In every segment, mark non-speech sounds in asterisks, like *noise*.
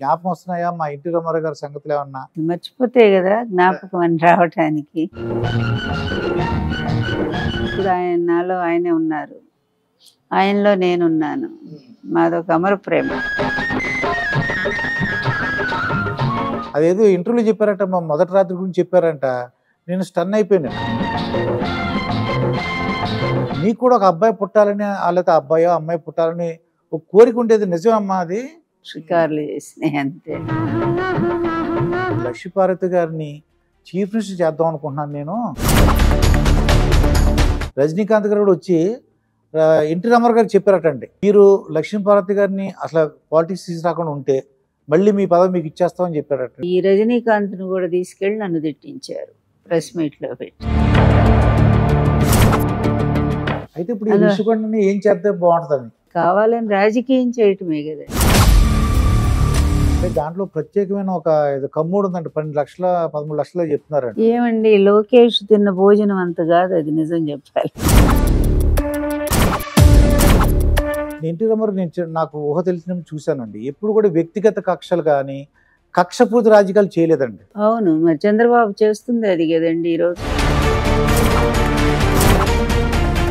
జ్ఞాపకం వస్తున్నాయా మా ఇంటి రామారావు గారి సంగతులు ఏమన్నా మర్చిపోతే కదా జ్ఞాపకం అని రావటానికి. ఇప్పుడు ఆయన నాలో ఆయనే ఉన్నారు. ఆయనలో నేనున్నాను. మాదొక అమర ప్రేమ. అదేదో ఇంటర్వ్యూలో చెప్పారట మా మొదటి రాత్రి గురించి చెప్పారంట. నేను స్టన్ అయిపోయాను. నీకు కూడా ఒక అబ్బాయి పుట్టాలని లేకపోతే అబ్బాయో అమ్మాయి పుట్టాలని ఒక కోరిక ఉండేది. నిజమమ్మా అది? షికార్లు చేసినాయి అంతే. లక్ష్మీపార్వతి గారిని చీఫ్ మినిస్టర్ చేద్దాం అనుకుంటున్నాను నేను. రజనీకాంత్ గారు కూడా వచ్చి ఎన్టీ రామారావు గారు చెప్పారటండి. మీరు లక్ష్మీపార్వతి గారిని అసలు పాలిటిక్స్ తీసుకురాకుండా ఉంటే మళ్ళీ మీ పదవి మీకు ఇచ్చేస్తామని చెప్పారట. ఈ రజనీకాంత్ను కూడా తీసుకెళ్ళి నన్ను తిట్టించారు ప్రెస్ మీట్లో పెట్టి. అయితే ఇప్పుడు ఏం చేస్తే బాగుంటుందని? కావాలని రాజకీయం చేయటమే కదా. అంటే దాంట్లో ప్రత్యేకమైన ఒక ఇది కమ్మూడు ఉందండి పన్నెండు లక్షల పదమూడు లక్షలు చెప్తున్నారండి ఏమండి లోకేష్ తిన్న భోజనం అంత కాదు అది నిజం చెప్పాలి. ఎన్టీ రామారావు నేను నాకు ఊహ తెలిసినప్పుడు చూశానండి. ఎప్పుడు కూడా వ్యక్తిగత కక్షలు కానీ కక్షపూరిత రాజకీయాలు చేయలేదండి. అవును మరి చంద్రబాబు చేస్తుంది అది కదండి ఈరోజు.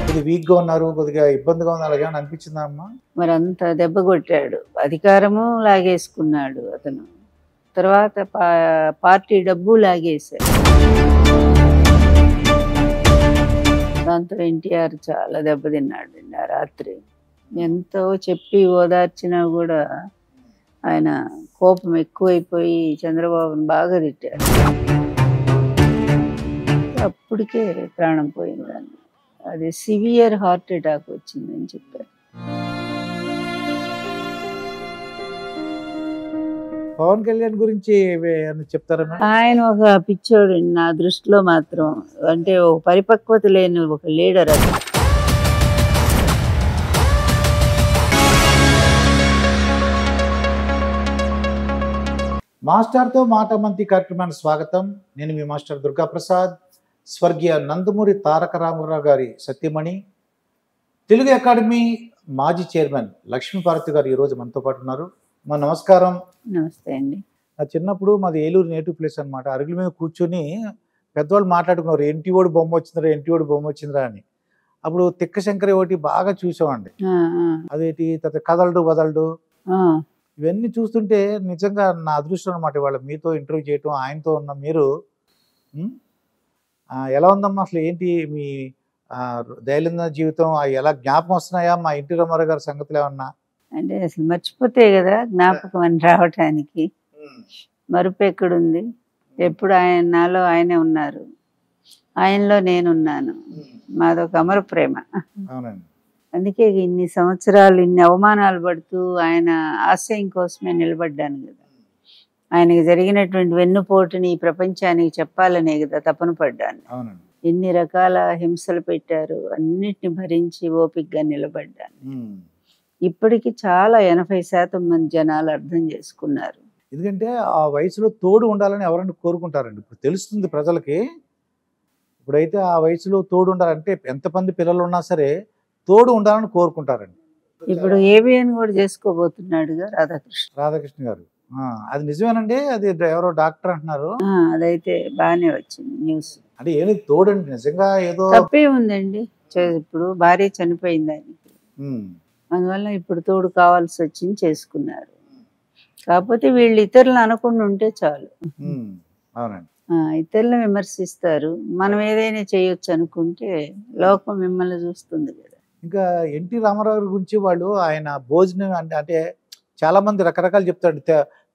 కొద్దిగా వీక్గా ఉన్నారు కొద్దిగా ఇబ్బందిగా ఉంది అలాగే అనిపించిందా అమ్మా? మరి అంత దెబ్బ కొట్టాడు. అధికారము లాగేసుకున్నాడు అతను. తర్వాత పా- పార్టీ డబ్బు లాగేశాడు. దాంతో ఎన్టీఆర్ చాలా దెబ్బతిన్నాడు ఆ రాత్రి. ఎంతో చెప్పి ఓదార్చినా కూడా ఆయన కోపం ఎక్కువైపోయి చంద్రబాబుని బాగా తిట్టాడు. అప్పటికే ప్రాణం పోయిందండి. అది సివియర్ హార్ట్ అటాక్ వచ్చిందని చెప్పారు. పవన్ కళ్యాణ్ గురించి చెప్తారా ఆయన ఒక పిచ్చోడు నా దృష్టిలో మాత్రం అంటే ఒక పరిపక్వత లేని ఒక లీడర్ అది. మాస్టర్తో మాట మంతి కార్యక్రమానికి స్వాగతం. నేను మీ మాస్టర్ దుర్గా ప్రసాద్ స్వర్గీయ నందమూరి తారక రామారావు గారి సత్యమణి తెలుగు అకాడమీ మాజీ చైర్మన్ లక్ష్మీపార్వతి గారు ఈరోజు మనతో పాటు ఉన్నారు. మా నమస్కారం. నమస్తే అండి. నా చిన్నప్పుడు మాది ఏలూరు నేటివ్ ప్లేస్ అనమాట అరుగుల మీద కూర్చొని పెద్దవాళ్ళు మాట్లాడుకున్నారు. ఎన్టీఓడి బొమ్మ వచ్చిందిరా ఎన్టీఓడి బొమ్మ వచ్చిందిరా అని. అప్పుడు తిక్క శంకరి ఒకటి బాగా చూసామండి అదేంటి? తర్వాత కదలడు వదలడు. ఇవన్నీ చూస్తుంటే నిజంగా నా అదృష్టం అనమాట ఇవాళ మీతో ఇంటర్వ్యూ చేయటం ఆయనతో ఉన్న మీరు ఎలా ఉందమ్మా అసలు ఏంటి మీ దైనందిన జీవితం? ఎలా జ్ఞాపకం వస్తున్నాయా? మా ఇంటి రామారావు గారి సంగతులు ఏమన్నా? అంటే అసలు మర్చిపోతే కదా జ్ఞాపకం అని రావటానికి. మరుపు ఎక్కడుంది? ఎప్పుడు ఆయన నాలో ఆయనే ఉన్నారు. ఆయనలో నేనున్నాను. మాదొక అమర ప్రేమ. అందుకే ఇన్ని సంవత్సరాలు ఇన్ని అవమానాలు పడుతూ ఆయన ఆశయం కోసమే నిలబడ్డాను కదా. ఆయనకి జరిగినటువంటి వెన్నుపోటుని ఈ ప్రపంచానికి చెప్పాలనే కదా తపన పడ్డాను. ఎన్ని రకాల హింసలు పెట్టారు అన్నిటిని భరించి ఓపికగా నిలబడ్డాను. ఇప్పటికి చాలా ఎనభై శాతం మంది జనాలు అర్థం చేసుకున్నారు. ఎందుకంటే ఆ వయసులో తోడు ఉండాలని ఎవరైనా కోరుకుంటారండి. ఇప్పుడు తెలుస్తుంది ప్రజలకి ఇప్పుడైతే ఆ వయసులో తోడు ఉండాలంటే ఎంతమంది పిల్లలు ఉన్నా సరే తోడు ఉండాలని కోరుకుంటారండి. ఇప్పుడు ఏబిఎన్ కూడా చేసుకోబోతున్నాడుగా రాధాకృష్ణ. రాధాకృష్ణ గారు. అది నిజమేనండి. అది ఎవరో డాక్టర్ అంటున్నారు. అదైతే బాగానే వచ్చింది న్యూస్. అంటే ఏమి తోడండి. నిజంగా ఏదో తప్పే ఉందండి. చే- ఇప్పుడు భార్య చనిపోయింది ఆయనకి ఉమ్, అందువల్ల ఇప్పుడు తోడు కావాల్సి వచ్చింది చేసుకున్నారు. కాకపోతే వీళ్ళు ఇతరులను అనకుండా ఉంటే చాలు. అవునండి. ఇతరులను విమర్శిస్తారు. మనం ఏదైనా చేయొచ్చు అనుకుంటే లోకం మిమ్మల్ని చూస్తుంది కదా. ఇంకా ఎన్టీ రామారావు గారి గురించి వాళ్ళు ఆయన భోజనం అంటే అంటే చాలా మంది రకరకాలు చెప్తాడు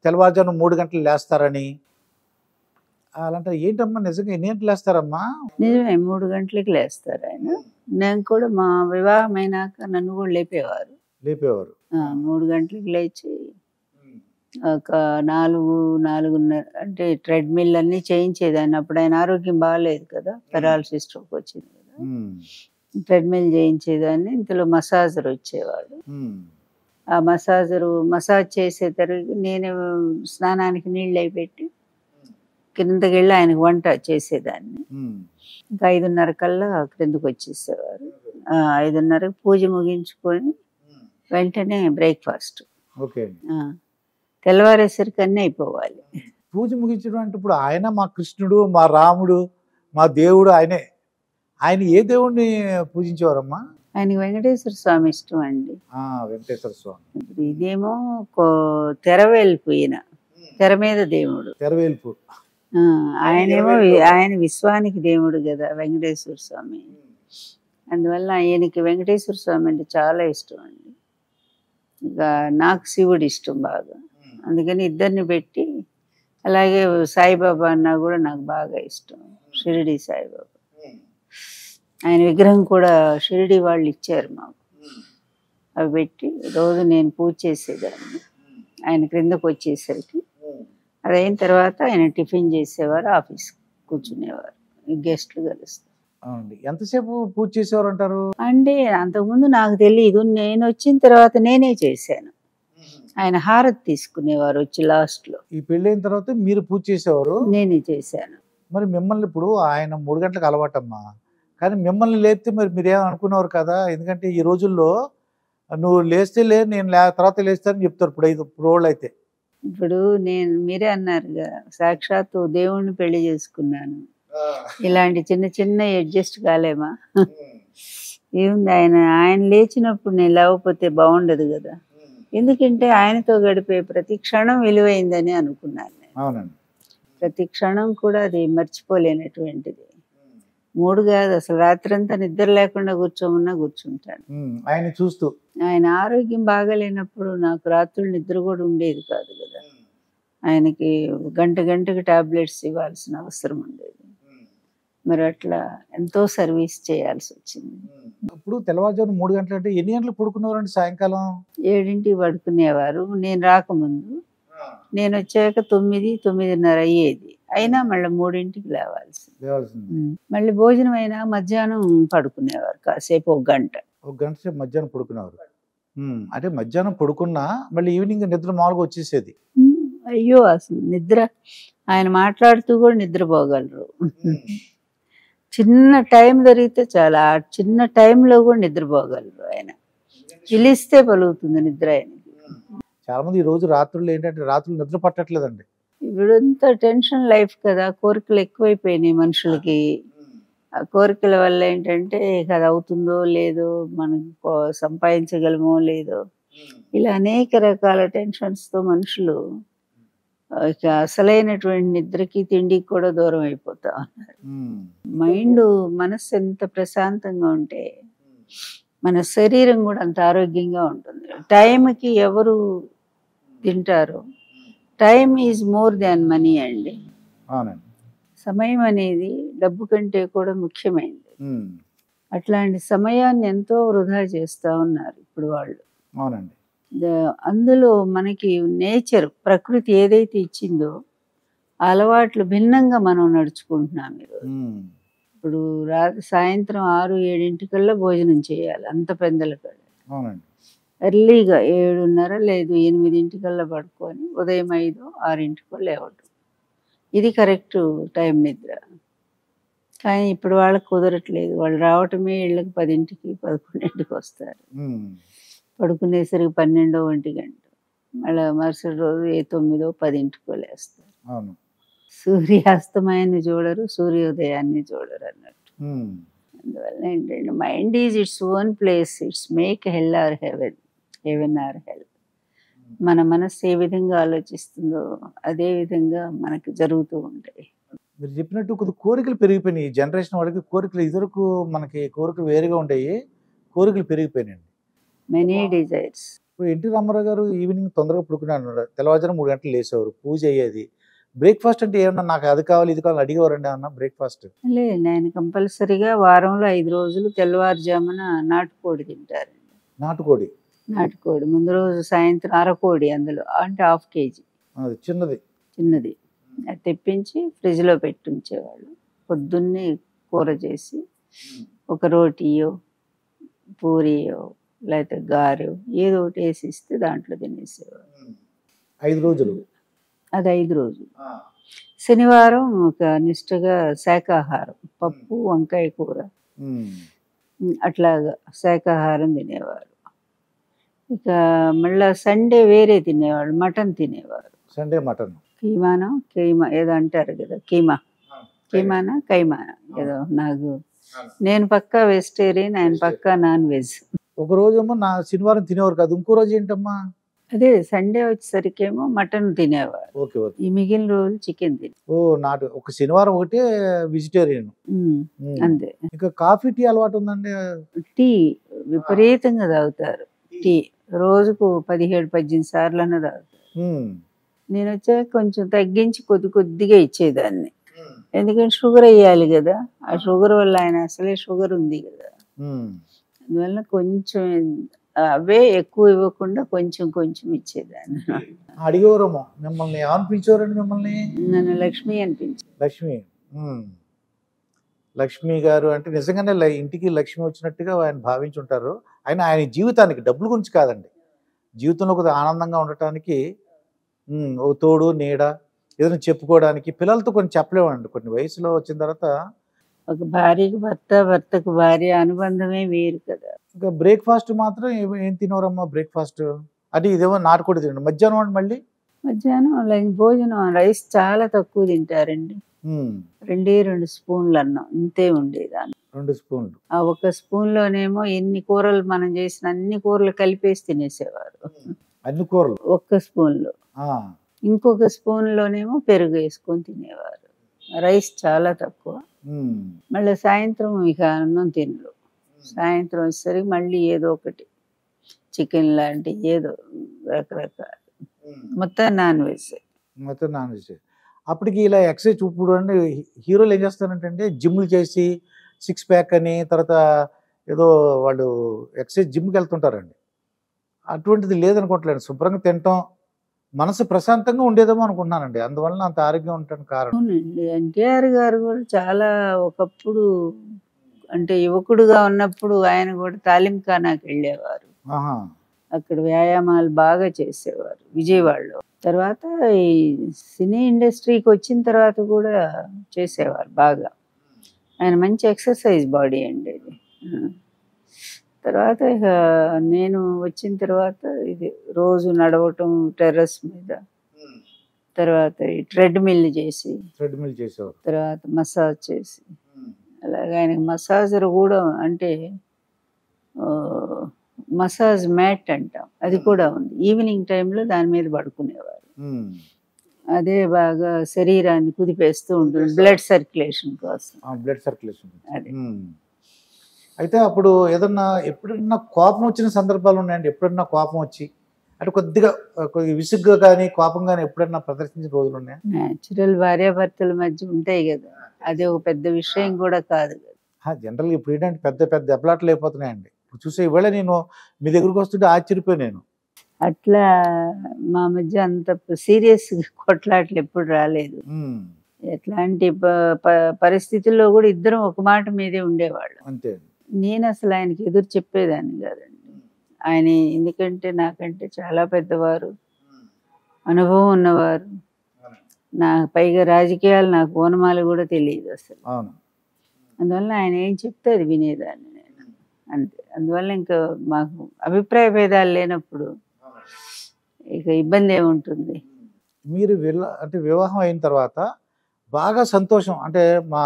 తెల్లవారుజాము మూడు గంటలు లేస్తారని. అలాంటి ఏంటమ్మా నిజంగా ఎన్ని గంటలు లేస్తారమ్మా? నిజమే మూడు గంటలకి లేస్తారు ఆయన. నేను కూడా మా వివాహం అయినాక నన్ను కూడా లేపేవారు. లేపేవారు. మూడు గంటలకు లేచి ఒక నాలుగు నాలుగున్నర అంటే ట్రెడ్మిల్ అన్నీ చేయించేదాన్ని అప్పుడు ఆయన ఆరోగ్యం బాగాలేదు కదా పెరాలసిస్ స్ట్రోక్ వచ్చింది కదా. ట్రెడ్మిల్ చేయించేదాన్ని ఇంతలో మసాజర్ వచ్చేవాడు. ఆ మసాజరు మసాజ్ చేసే తర్వాత నేను స్నానానికి నీళ్ళు అయి పెట్టి కిందకి వెళ్ళి ఆయనకు వంట చేసేదాన్ని. ఇంకా ఐదున్నర కల్లా క్రిందకు వచ్చేసేవారు. ఆ, ఐదున్నరకు పూజ ముగించుకొని వెంటనే బ్రేక్ఫాస్ట్. తెల్లవారేసరికి అన్నీ అయిపోవాలి. పూజ ముగించడం అంటే ఇప్పుడు ఆయన మా కృష్ణుడు మా రాముడు మా దేవుడు ఆయనే. ఆయన ఏ దేవుడిని పూజించేవారమ్మా? ఆయనకి వెంకటేశ్వర స్వామి ఇష్టం అండి వెంకటేశ్వర స్వామి. ఇప్పుడు ఇదేమో కో- తెర వెళ్ళిపోయిన తెర మీద దేవుడు. తెరవేల్పు. ఆయనేమో ఆయన విశ్వానికి దేవుడు కదా వెంకటేశ్వర స్వామి. అందువల్ల ఆయనకి వెంకటేశ్వర స్వామి అంటే చాలా ఇష్టం అండి ఇక నాకు శివుడు ఇష్టం బాగా. అందుకని ఇద్దరిని పెట్టి అలాగే సాయిబాబా అన్నా కూడా నాకు బాగా ఇష్టం. షిరిడి సాయిబాబా. ఆయన విగ్రహం కూడా షిరిడి వాళ్ళు ఇచ్చారు మాకు. అవి పెట్టి రోజు నేను పూజ చేసేదాన్ని. ఆయన క్రిందకు వచ్చేసరికి అది అయిన తర్వాత ఆయన టిఫిన్ చేసేవారు ఆఫీస్ కూర్చునేవారు. గెస్ట్లు కలుస్తారు. అవునండి. ఎంతసేపు పూజ చేసేవారు అంటారు? అంటే అంతకుముందు నాకు తెలియదు నేను వచ్చిన తర్వాత నేనే చేశాను. ఆయన హారతి తీసుకునేవారు వచ్చి లాస్ట్లో. ఈ పెళ్ళైన తర్వాత మీరు పూజ చేసేవారు? నేనే చేశాను. మరి మిమ్మల్ని ఇప్పుడు ఆయన మూడు గంటలకు అలవాటమ్మా. కానీ మిమ్మల్ని లేపితే మరి మీరేం అనుకునేవారు కదా? ఎందుకంటే ఈ రోజుల్లో నువ్వు లేస్తే లే నేను తర్వాత లేస్తానని చెప్తారు ఇప్పుడు ఐదు వాళ్ళు అయితే. ఇప్పుడు నేను మీరే అన్నారుగా సాక్షాత్తు దేవుణ్ణి పెళ్ళి చేసుకున్నాను. ఇలాంటి చిన్న చిన్న అడ్జస్ట్ కాలేమా? ఏముంది ఆయన ఆయన లేచినప్పుడు నేను లేకపోతే బాగుండదు కదా. ఎందుకంటే ఆయనతో గడిపే ప్రతి క్షణం విలువైందని అనుకున్నాను ప్రతి క్షణం కూడా అది మర్చిపోలేనటువంటిది. మూడు కాదు అసలు రాత్రంతా నిద్ర లేకుండా కూర్చోమన్నా కూర్చుంటాను ఉమ్, ఆయన్ని చూస్తూ. ఆయన ఆరోగ్యం బాగాలేనప్పుడు నాకు రాత్రులు నిద్ర కూడా ఉండేది కాదు కదా. ఆయనకి గంట గంటకి టాబ్లెట్స్ ఇవ్వాల్సిన అవసరం ఉండేది. మరి అట్లా ఎంతో సర్వీస్ చేయాల్సి వచ్చింది. ఇప్పుడు తెల్లవారుజామున మూడు గంటలు అంటే ఎన్ని గంటలు పడుకునేవారండి సాయంకాలం? ఏడింటికి పడుకునేవారు. నేను రాకముందు. నేను వచ్చాక తొమ్మిది తొమ్మిదిన్నర అయ్యేది. అయినా మళ్ళీ మూడింటికి లేవాల్సింది. లేవాల్సింది. మళ్ళీ భోజనం అయినా మధ్యాహ్నం పడుకునేవారు కాసేపు ఒక గంట. ఒక గంట సేపు మధ్యాహ్నం పడుకునేవారు. అంటే మధ్యాహ్నం పడుకున్నా మళ్ళీ ఈవినింగ్ నిద్ర మామూలుగా వచ్చేసేది. అయ్యో అసలు నిద్ర. ఆయన మాట్లాడుతూ కూడా నిద్రపోగలరు. చిన్న టైం దొరికితే చాలా. ఆ చిన్న టైంలో కూడా నిద్రపోగలరు ఆయన. పిలిస్తే పలుకుతుంది నిద్ర ఆయనకి. చాలా మంది ఈ రోజు రాత్రులు ఏంటంటే రాత్రులు నిద్ర పట్టట్లేదండి. ఇప్పుడంతా టెన్షన్ లైఫ్ కదా. కోరికలు ఎక్కువైపోయినాయి మనుషులకి. ఆ కోరికల వల్ల ఏంటంటే అది అవుతుందో లేదో మనం సంపాదించగలమో లేదో. ఇలా అనేక రకాల టెన్షన్స్తో మనుషులు ఇక అసలైనటువంటి నిద్రకి తిండికి కూడా దూరం అయిపోతా ఉన్నారు. మైండ్ మనస్సు ఎంత ప్రశాంతంగా ఉంటే మన శరీరం కూడా అంత ఆరోగ్యంగా ఉంటుంది. టైంకి ఎవరు తింటారో? Time is more than money అండి. సమయం అనేది డబ్బు కంటే కూడా ముఖ్యమైనది. అట్లాంటి సమయాన్ని ఎంతో వృధా చేస్తూ ఉన్నారు ఇప్పుడు వాళ్ళు. అవునండి. అందులో మనకి నేచర్ ప్రకృతి ఏదైతే ఇచ్చిందో అలవాట్లు భిన్నంగా మనం నడుచుకుంటున్నాం ఈరోజు. ఇప్పుడు రా సాయంత్రం ఆరు ఏడింటికల్లా భోజనం చేయాలి అంత పెద్దల అవునండి. ఎర్లీగా ఏడున్నర లేదు ఎనిమిదింటికల్లా పడుకొని ఉదయం ఐదు ఆరింటికో లేవటం. ఇది కరెక్ట్ టైం నిద్ర. కానీ ఇప్పుడు వాళ్ళకి కుదరట్లేదు. వాళ్ళు రావటమే ఇళ్ళకి పదింటికి పదకొండింటికి వస్తారు. పడుకునేసరికి పన్నెండో ఒంటి గంట. మళ్ళీ మరుసటి రోజు ఏ తొమ్మిదో పదింటికో లేస్తారు. సూర్యాస్తమయాన్ని చూడరు సూర్యోదయాన్ని చూడరు అన్నట్టు. అందువల్ల ఏంటంటే mind is its own place. It's make hell or heaven. Heaven or hell మన మనస్సు ఏ విధంగా ఆలోచిస్తుందో అదే విధంగా మనకు జరుగుతూ ఉంటాయి. మీరు చెప్పినట్టు కొద్ది కోరికలు పెరిగిపోయినాయి. జనరేషన్ వాళ్ళకి కోరికలు ఇదివరకు మనకి కోరికలు వేరుగా ఉండేవి కోరికలు పెరిగిపోయినాయండి. మెనీ డిజైర్స్ ఇప్పుడు ఎన్టీ రామారావు గారు ఈవినింగ్ తొందరగా పడుకున్నాను తెల్లవారుజాము మూడు గంటలు లేసేవారు పూజ అయ్యేది. బ్రేక్ఫాస్ట్ అంటే ఏమన్నా నాకు అది కావాలి ఇది కావాలి అడిగేవారండి అన్న బ్రేక్ఫాస్ట్? లేదు ఆయన కంపల్సరీగా వారంలో ఐదు రోజులు తెల్లవారుజామున నాటుకోడి తింటారు. నాటుకోడి. నాటుకోడి ముందు రోజు సాయంత్రం అరకోడి అందులో అంటే హాఫ్ కేజీ. చిన్నది. చిన్నది. అది తెప్పించి ఫ్రిడ్జ్లో పెట్టి ఉంచేవాళ్ళు పొద్దున్నే కూర చేసి ఒక రోటీయో పూరియో లేకపోతే గారెో ఏదో ఒకటి వేసి ఇస్తే దాంట్లో తినేసేవాళ్ళు. ఐదు రోజులు. అది ఐదు రోజులు. శనివారం ఒక నిష్టగా శాకాహారం పప్పు వంకాయ కూర. అట్లాగా శాకాహారం తినేవారు. ఇక మళ్ళా సండే వేరే తినేవాడు మటన్ తినేవారు. Sunday mutton. కీమానో? కీమా ఏదో అంటారు కదా కీమా. కీమానా? కైమానా? ఏదో నాకు నేను పక్కా వెజిటేరియన్ ఆయన పక్కా నాన్ వెజ్. ఒక రోజేమో నా శనివారం తినేవారు కాదు ఇంకో రోజు ఏంటమ్మా? అదే సండే వచ్చేసరికేమో మటన్ తినేవారు. Okay okay. ఈ మిగిలిన రోజులు చికెన్ తినే. ఓ నాటు ఒక శనివారం ఒకటే వెజిటేరియన్. అంతే. ఇంకా కాఫీ టీ అలవాటు ఉందండి. టీ విపరీతంగా తాగుతారు. టీ. రోజుకు పదిహేడు పద్దెనిమిది సార్లు అన్న తాగుతారు ఉమ్. నేను వచ్చాక కొంచెం తగ్గించి కొద్ది కొద్దిగా ఇచ్చేదాన్ని. ఎందుకంటే షుగర్ వేయాలి కదా. ఆ షుగర్ వల్ల ఆయన అసలే షుగర్ ఉంది కదా. అందువల్ల కొంచెం అవే ఎక్కువ ఇవ్వకుండా కొంచెం కొంచెం ఇచ్చేదాన్ని. అడిగేవారేమో. మిమ్మల్ని ఏమని పిలిచేవారండి మిమ్మల్ని? నన్ను లక్ష్మి అనిపించింది. లక్ష్మి. లక్ష్మి గారు అంటే నిజంగానే ల- ఇంటికి లక్ష్మి వచ్చినట్టుగా ఆయన భావించుంటారు. ఆయన ఆయన జీవితానికి డబ్బుల గురించి కాదండి. జీవితంలో కొద్దిగా ఆనందంగా ఉండటానికి ఓ తోడు నీడ ఏదైనా చెప్పుకోవడానికి పిల్లలతో కొన్ని చెప్పలేమండి. కొన్ని వయసులో వచ్చిన తర్వాత ఒక భార్యకి భర్త భర్తకు భార్య అనుబంధమే వేరు కదా. ఇంకా బ్రేక్ఫాస్ట్ మాత్రం ఏం తినవరమ్మా బ్రేక్ఫాస్ట్? అంటే ఇదేమో నాటుకోడి తినండి. మధ్యాహ్నం మళ్ళీ? మధ్యాహ్నం భోజనం రైస్ చాలా తక్కువ తింటారండి. రెండే రెండు స్పూన్లు అన్నం ఇంతే ఉండేదాన్ని. రెండు స్పూన్లు. ఆ ఒక స్పూన్ లోనేమో ఎన్ని కూరలు మనం చేసిన అన్ని కూరలు కలిపేసి తినేసేవారు. అన్ని కూరలు? ఒక్క స్పూన్లో ఇంకొక స్పూన్ లోనేమో పెరుగు వేసుకొని తినేవారు. రైస్ చాలా తక్కువ. మళ్ళీ సాయంత్రం ఇక అన్నం తినరు. సాయంత్రం వచ్చేసరికి మళ్ళీ ఏదో ఒకటి. చికెన్ లాంటి ఏదో రకరకాల. మొత్తం నాన్ వెజ్. మొత్తం నాన్ వెజ్. అప్పటికి ఇలా ఎక్సర్సైజ్ ఇప్పుడు అంటే హీరోలు ఏం చేస్తారంటే జిమ్లు చేసి సిక్స్ ప్యాక్ అని తర్వాత ఏదో వాళ్ళు ఎక్సర్సైజ్ జిమ్కి వెళ్తుంటారండి. అటువంటిది లేదనుకోవట్లేదు. శుభ్రంగా తినటం మనసు ప్రశాంతంగా ఉండేదేమో అనుకుంటున్నానండి. అందువలన అంత ఆరోగ్యం ఉండటానికి కారణం. ఎన్టీఆర్ గారు కూడా చాలా ఒకప్పుడు అంటే యువకుడుగా ఉన్నప్పుడు ఆయన కూడా తాలింఖానాకి వెళ్ళేవారు ఆహా. అక్కడ వ్యాయామాలు బాగా చేసేవారు విజయవాడలో. తర్వాత ఈ సినీ ఇండస్ట్రీకి వచ్చిన తర్వాత కూడా చేసేవారు బాగా. ఆయన మంచి ఎక్సర్సైజ్ బాడీ అండి ఇది. తర్వాత ఇక నేను వచ్చిన తర్వాత ఇది రోజు నడవటం టెర్రస్ మీద. తర్వాత ఈ ట్రెడ్మిల్ చేసి. ట్రెడ్మిల్ చేసేవారు. తర్వాత మసాజ్ చేసి. అలాగే ఆయనకి మసాజర్ కూడా అంటే మసాజ్ మ్యాట్ అంటాం. అది కూడా ఉంది. ఈవినింగ్ టైంలో దాని మీద పడుకునేవారు. ఉమ్. అదే బాగా శరీరాన్ని కుదిపేస్తూ ఉంటుంది. బ్లడ్ సర్క్యులేషన్ కోసం. బ్లడ్ సర్క్యులేషన్ అది. అయితే అప్పుడు ఏదన్నా ఎప్పుడన్నా కోపం వచ్చిన సందర్భాలు ఉన్నాయండి? ఎప్పుడన్నా కోపం వచ్చి అంటే కొద్దిగా విసుగ్గా కానీ కోపం కానీ ఎప్పుడన్నా ప్రదర్శించిన రోజులు ఉన్నాయా? న్యాచురల్ భార్యాభర్తల మధ్య ఉంటాయి కదా. అది ఒక పెద్ద విషయం కూడా కాదు కదా. జనరల్గా ఇప్పుడు ఏంటంటే పెద్ద పెద్ద దెబ్బలాట్లు అయిపోతున్నాయండి. చూసే ఈవేళ నేను మీ దగ్గరకు వస్తుంటే ఆశ్చర్యపోయి నేను. అట్లా మా మధ్య అంత సీరియస్ కొట్లాట్లు ఎప్పుడు రాలేదు. ఎట్లాంటి పరిస్థితుల్లో కూడా ఇద్దరం ఒక మాట మీదే ఉండేవాళ్ళం. అంతే. నేను అసలు ఆయనకి ఎదురు చెప్పేదాన్ని కాదండి. ఆయన ఎందుకంటే నాకంటే చాలా పెద్దవారు. అనుభవం ఉన్నవారు. నా పైగా రాజకీయాలు నాకు ఓనమాలు కూడా తెలియదు అసలు. అందువల్ల ఆయన ఏం చెప్తే అది వినేదాన్ని నేను. అంతే. అందువల్ల ఇంకా మాకు అభిప్రాయ భేదాలు లేనప్పుడు ఇక ఇబ్బంది ఏముంటుంది? మీరు అంటే వివాహం అయిన తర్వాత బాగా సంతోషం అంటే మా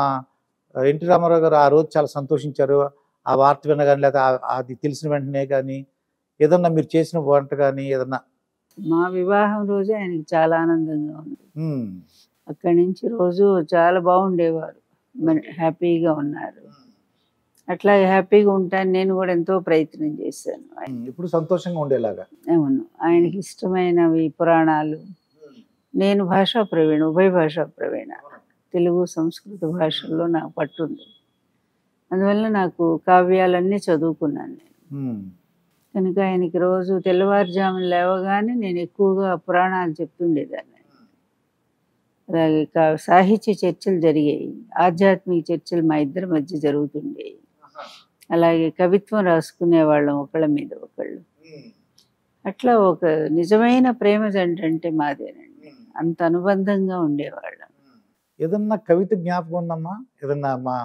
ఎన్టీ రామారావు గారు ఆ రోజు చాలా సంతోషించారు. ఆ వార్త వినగాని లేదా అది తెలిసిన వెంటనే కానీ ఏదన్నా మీరు చేసిన వంట కానీ ఏదన్నా. మా వివాహం రోజు ఆయనకి చాలా ఆనందంగా ఉంది. అక్కడి నుంచి రోజు చాలా బాగుండేవారు. హ్యాపీగా ఉన్నారు. అట్లా హ్యాపీగా ఉంటాను. నేను కూడా ఎంతో ప్రయత్నం చేశాను. ఇప్పుడు సంతోషంగా ఉండేలాగా. అవును. ఆయనకి ఇష్టమైనవి పురాణాలు. నేను భాషా ప్రవీణ ఉభయ భాషా ప్రవీణ. తెలుగు సంస్కృత భాషల్లో నాకు పట్టుంది. అందువల్ల నాకు కావ్యాలన్నీ చదువుకున్నాను నేను. కనుక ఆయనకి రోజు తెల్లవారుజామున లేవగానే నేను ఎక్కువగా పురాణాలు చెప్తుండేదాన్ని. అలాగే కా- సాహిత్య చర్చలు జరిగాయి. ఆధ్యాత్మిక చర్చలు మా ఇద్దరి మధ్య జరుగుతుండేవి. అలాగే కవిత్వం రాసుకునేవాళ్ళం ఒకళ్ళ మీద ఒకళ్ళు. అట్లా ఒక నిజమైన ప్రేమ జంట అంటే మాదేనండి అంత అనుబంధంగా ఉండేవాళ్ళం. ఏదన్నా కవిత జ్ఞాపకం ఉందమ్మా? ఏదన్నా మా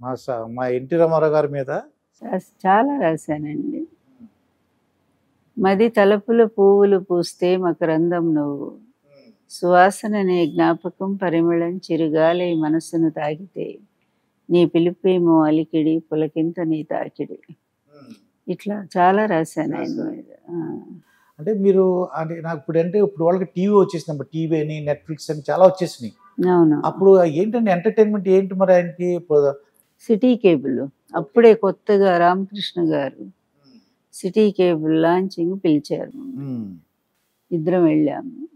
మా మా ఎన్టీ రామారావు గారి మీద? చాలా రాశానండి. మది తలపుల పువ్వులు పూస్తే మకరందం నువ్వు. సువాసననే జ్ఞాపకం పరిమళం చిరుగాలి మనస్సును తాకితే నీ పిలుపేమో అలికిడి పులకింత నీ తాకిడి. ఇట్లా చాలా రాశాను ఆయన మీద. అంటే మీరు అంటే నాకు ఇప్పుడు అంటే ఇప్పుడు వాళ్ళకి టీవీ వచ్చేసినప్పుడు టీవీ అని నెట్ఫ్లిక్స్ అని చాలా వచ్చేసినాయి. అవును. అప్పుడు ఏంటంటే ఎంటర్టైన్మెంట్ ఏంటి మరి ఆయనకి? City cable. అప్పుడే కొత్తగా రామకృష్ణ గారు సిటీ కేబుల్ లాంచింగ్ పిలిచారు. ఉమ్, ఇద్దరం వెళ్ళాము.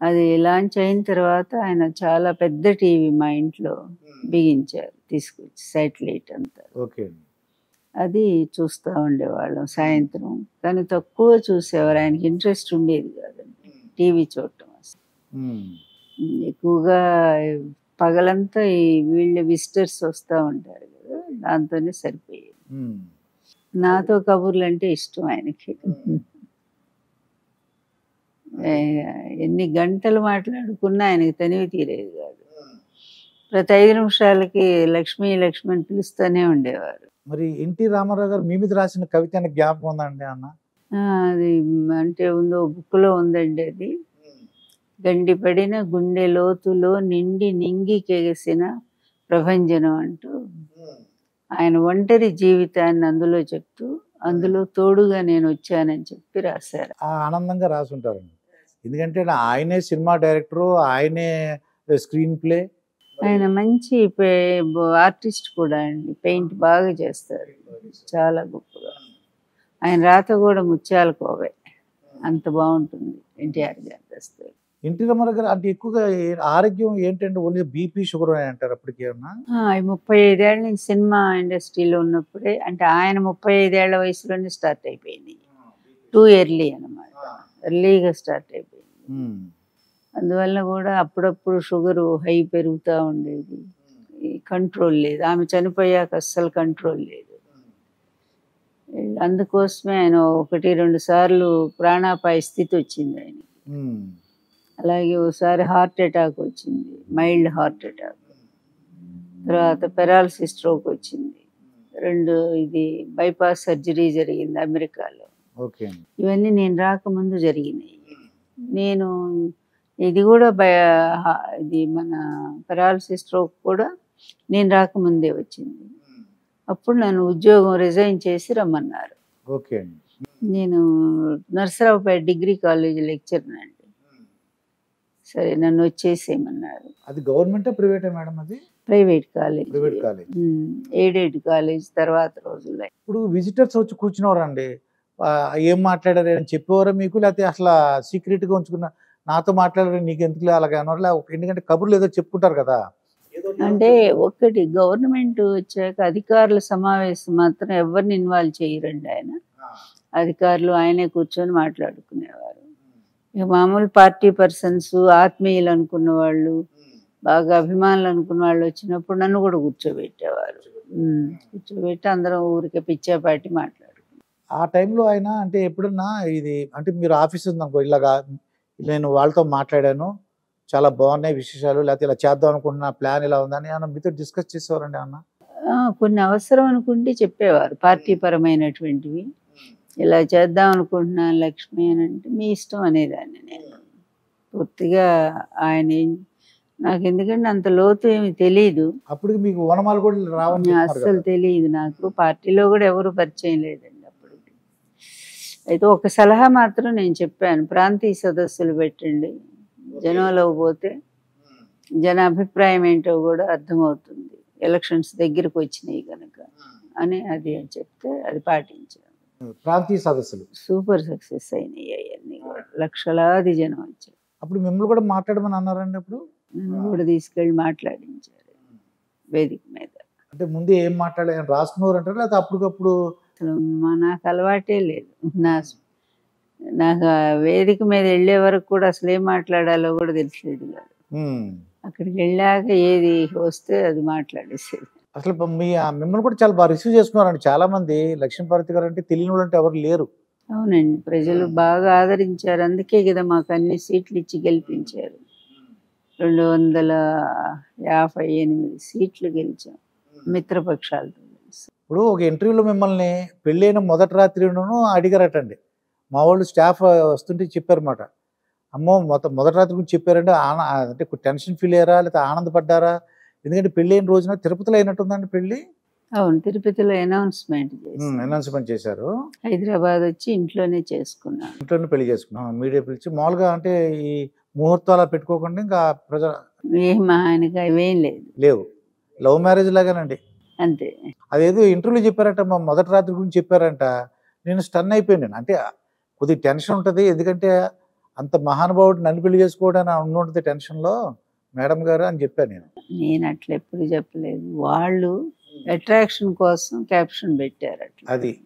అది లాంచ్ అయిన తర్వాత ఆయన చాలా పెద్ద టీవీ మా ఇంట్లో బిగించారు తీసుకొచ్చి శాటిలైట్ అంతా. ఓకే. అది చూస్తూ ఉండేవాళ్ళం సాయంత్రం. కానీ తక్కువ చూసేవారు ఆయనకి ఇంట్రెస్ట్ ఉండేది కాదండి. టీవీ చూడటం అసలు. ఉమ్, ఎక్కువగా పగలంతా ఈ వీళ్ళ విజిటర్స్ వస్తూ ఉంటారు కదా దాంతోనే సరిపోయేది. నాతో కబుర్లు అంటే ఇష్టం ఆయనకి. ఎన్ని గంటలు మాట్లాడుకున్నా ఆయనకి తనివి తీరేది కాదు ప్రతి ఐదు నిమిషాలకి లక్ష్మీ లక్ష్మి అని పిలుస్తూనే ఉండేవారు. మరి ఎన్టీ రామారావు గారు మీ మీద రాసిన కవిత జ్ఞాపకం ఉందండి అన్న? అది అంటే ఉందో బుక్లో ఉందండి అది. గండి పడిన గుండె లోతులో నిండి నింగి కెగసిన ప్రభంజనం అంటూ. ఆయన ఒంటరి జీవితాన్ని అందులో చెప్తూ అందులో తోడుగా నేను వచ్చానని చెప్పి రాశారు. ఆ ఆనందంగా రాసుంటారండి. ఎందుకంటే ఆయనే సినిమా డైరెక్టరు ఆయనే స్క్రీన్ ప్లే. ఆయన మంచి ఆర్టిస్ట్ కూడా అండి. పెయింట్ బాగా చేస్తారు. చాలా గొప్పగా. ఆయన రాత కూడా ముత్యాల కోవే అంత బాగుంటుంది ఎన్టీఆర్ గారి దస్తూరి. ఎన్టీ రామారావు గారు అంటే ఎక్కువగా ఆరోగ్యం ఏంటంటే ఓన్లీ బీపీ షుగర్ అని అంటారు అప్పటికి ఏమన్నా ఆ, ఈ ముప్పై ఐదేళ్ళ నుంచి సినిమా ఇండస్ట్రీలో ఉన్నప్పుడే అంటే ఆయన ముప్పై ఐదేళ్ళ వయసులోనే స్టార్ట్ అయిపోయింది టూ ఇయర్లీ అన్నమాట. ఎర్లీగా స్టార్ట్ అయిపోయింది. అందువల్ల కూడా అప్పుడప్పుడు షుగర్ హై పెరుగుతూ ఉండేది. కంట్రోల్ లేదు. ఆమె చనిపోయాక అస్సలు కంట్రోల్ లేదు. అందుకోసమే ఆయన ఒకటి రెండు సార్లు ప్రాణాపాయ స్థితి వచ్చింది ఆయన అలాగే ఒకసారి హార్ట్ అటాక్ వచ్చింది. Mild heart attack. తర్వాత పెరాలసిస్ స్ట్రోక్ వచ్చింది. రెండు ఇది బైపాస్ సర్జరీ జరిగింది అమెరికాలో. ఇవన్నీ నేను రాకముందు జరిగినాయి. నేను ఇది కూడా ఇది మన పెరాలసిస్ స్ట్రోక్ కూడా నేను రాకముందే వచ్చింది. అప్పుడు నన్ను ఉద్యోగం రిజైన్ చేసి రమ్మన్నారు. ఓకే నేను నర్సరావుపేట డిగ్రీ కాలేజ్ లెక్చర్ అండి. సరే నన్ను వచ్చేసేయమన్నారు. అది గవర్నమెంటే ప్రైవేటే మేడం అది? Private college. Private college. Aided college తర్వాత రోజుల్లో. ఇప్పుడు విజిటర్స్ వచ్చి కూర్చునేవారండి. ఆ, ఏం మాట్లాడారు అని చెప్పేవారా మీకు? లేకపోతే అసలు secret గా ఉంచుకున్న నాతో మాట్లాడారు నీకు ఎందుకు అలాగే లేకపోతే ఎందుకంటే కబుర్లు ఏదో చెప్పుకుంటారు కదా. అంటే ఒక్కటి గవర్నమెంట్ వచ్చాక అధికారుల సమావేశం మాత్రం ఎవరిని ఇన్వాల్వ్ చేయరండి ఆయన. అధికారులు ఆయనే కూర్చొని మాట్లాడుకునేవారు. ఇక మామూలు పార్టీ పర్సన్స్ ఆత్మీయులు అనుకున్న వాళ్ళు బాగా అభిమానులు అనుకున్న వాళ్ళు వచ్చినప్పుడు నన్ను కూడా కూర్చోబెట్టేవారు. కూర్చోబెట్టి అందరం ఊరికే పిచ్చాపాటి మాట్లాడు. ఆ టైంలో ఆయన అంటే ఎప్పుడన్నా ఇది అంటే మీరు ఆఫీస్ ఉందనుకో ఇలాగా నేను వాళ్ళతో మాట్లాడాను చాలా బాగున్నాయి విశేషాలు లేకపోతే ఇలా చేద్దాం అనుకుంటున్నా ప్లాన్ ఇలా ఉందని ఆయన మీతో డిస్కస్ చేసేవారండి అన్న కొన్ని అవసరం అనుకుంటే చెప్పేవారు పార్టీ పరమైనటువంటివి. ఇలా చేద్దాం అనుకుంటున్నాను లక్ష్మి అని అంటే మీ ఇష్టం అనేదాన్ని నేను. పూర్తిగా ఆయన నాకు ఎందుకంటే అంత లోతు ఏమి తెలియదు అప్పుడు మీకు వనమాలు కూడా రావని అస్సలు. తెలియదు నాకు పార్టీలో కూడా ఎవరు పరిచయం లేదండి. అయితే ఒక సలహా మాత్రం నేను చెప్పాను. ప్రాంతీయ సదస్సులు పెట్టండి. జనంలో పోతే జన అభిప్రాయం ఏంటో కూడా అర్థమవుతుంది. ఎలక్షన్స్ దగ్గరకు వచ్చినాయి కనుక అని అది అని చెప్తే అది పాటించాను ప్రాంతీయ సదస్సులు. సూపర్ సక్సెస్ అయినాయి అవన్నీ లక్షలాది జనం వచ్చారు. అప్పుడు మిమ్మల్ని కూడా మాట్లాడమని అన్నారండి అప్పుడు? నన్ను కూడా తీసుకెళ్ళి మాట్లాడించారు వేదిక మీద. అంటే ముందు ఏం మాట్లాడే రాసుకున్నారు అంటారు? లేకపోతే అప్పటికప్పుడు అసలు మా నాకు అలవాటే లేదు. నా నాకు వేదిక మీద వెళ్ళే వరకు కూడా అసలు ఏం మాట్లాడాలో కూడా తెలిసేది కాదు. అక్కడికి వెళ్ళాక ఏది వస్తే అది మాట్లాడేసేది. అసలు మీ మిమ్మల్ని కూడా చాలా బాగా రిసీవ్ చేసుకున్నారండి చాలా మంది లక్ష్మీపార్వతి గారు అంటే తెలియని వాళ్ళు అంటే ఎవరు లేరు. అవునండి. ప్రజలు బాగా ఆదరించారు. అందుకే కదా మాకు అన్ని సీట్లు ఇచ్చి గెలిపించారు. రెండు వందల యాభై ఎనిమిది సీట్లు గెలిచాం. మిత్రపక్షాలతో. ఇప్పుడు ఒక ఇంటర్వ్యూలో మిమ్మల్ని పెళ్ళైన మొదటి రాత్రిను అడిగారటండి. మా వాళ్ళు స్టాఫ్ వస్తుంటే చెప్పారన్నమాట. అమ్మో మొత్తం మొదటి రాత్రి గురించి చెప్పారంటే ఆన అంటే టెన్షన్ ఫీల్ అయ్యారా? లేకపోతే ఆనందపడ్డారా? ఎందుకంటే పెళ్ళి అయిన రోజున తిరుపతిలో అయినట్టుందండి పెళ్ళి? అవును తిరుపతిలో అనౌన్స్మెంట్ అనౌన్స్మెంట్ చేశారు. హైదరాబాద్ వచ్చి ఇంట్లోనే చేసుకున్నాను ఇంట్లోనే పెళ్ళి చేసుకున్నాం. మీడియా పిలిచి మామూలుగా అంటే ఈ ముహూర్తాలు పెట్టుకోకుండా ఇంకా ప్రజ ఏం ఆయనకి అవేం లేదు. లేవు. లవ్ మ్యారేజ్ లాగానండి. అంతే. అదేదో ఇంటర్వ్యూలో చెప్పారట మా మొదటి రాత్రి గురించి చెప్పారంట. నేను స్టన్ అయిపోయాను అంటే కొద్దిగా టెన్షన్ ఉంటుంది. ఎందుకంటే అంత మహానుభావుడు నన్ను పెళ్ళి చేసుకోవడానికి ఉంటుంది టెన్షన్లో. మేడం గారు అని చెప్పాను నేను. నేను అట్లా ఎప్పుడు చెప్పలేదు. వాళ్ళు అట్రాక్షన్ కోసం క్యాప్షన్ పెట్టారు అట్లా అది.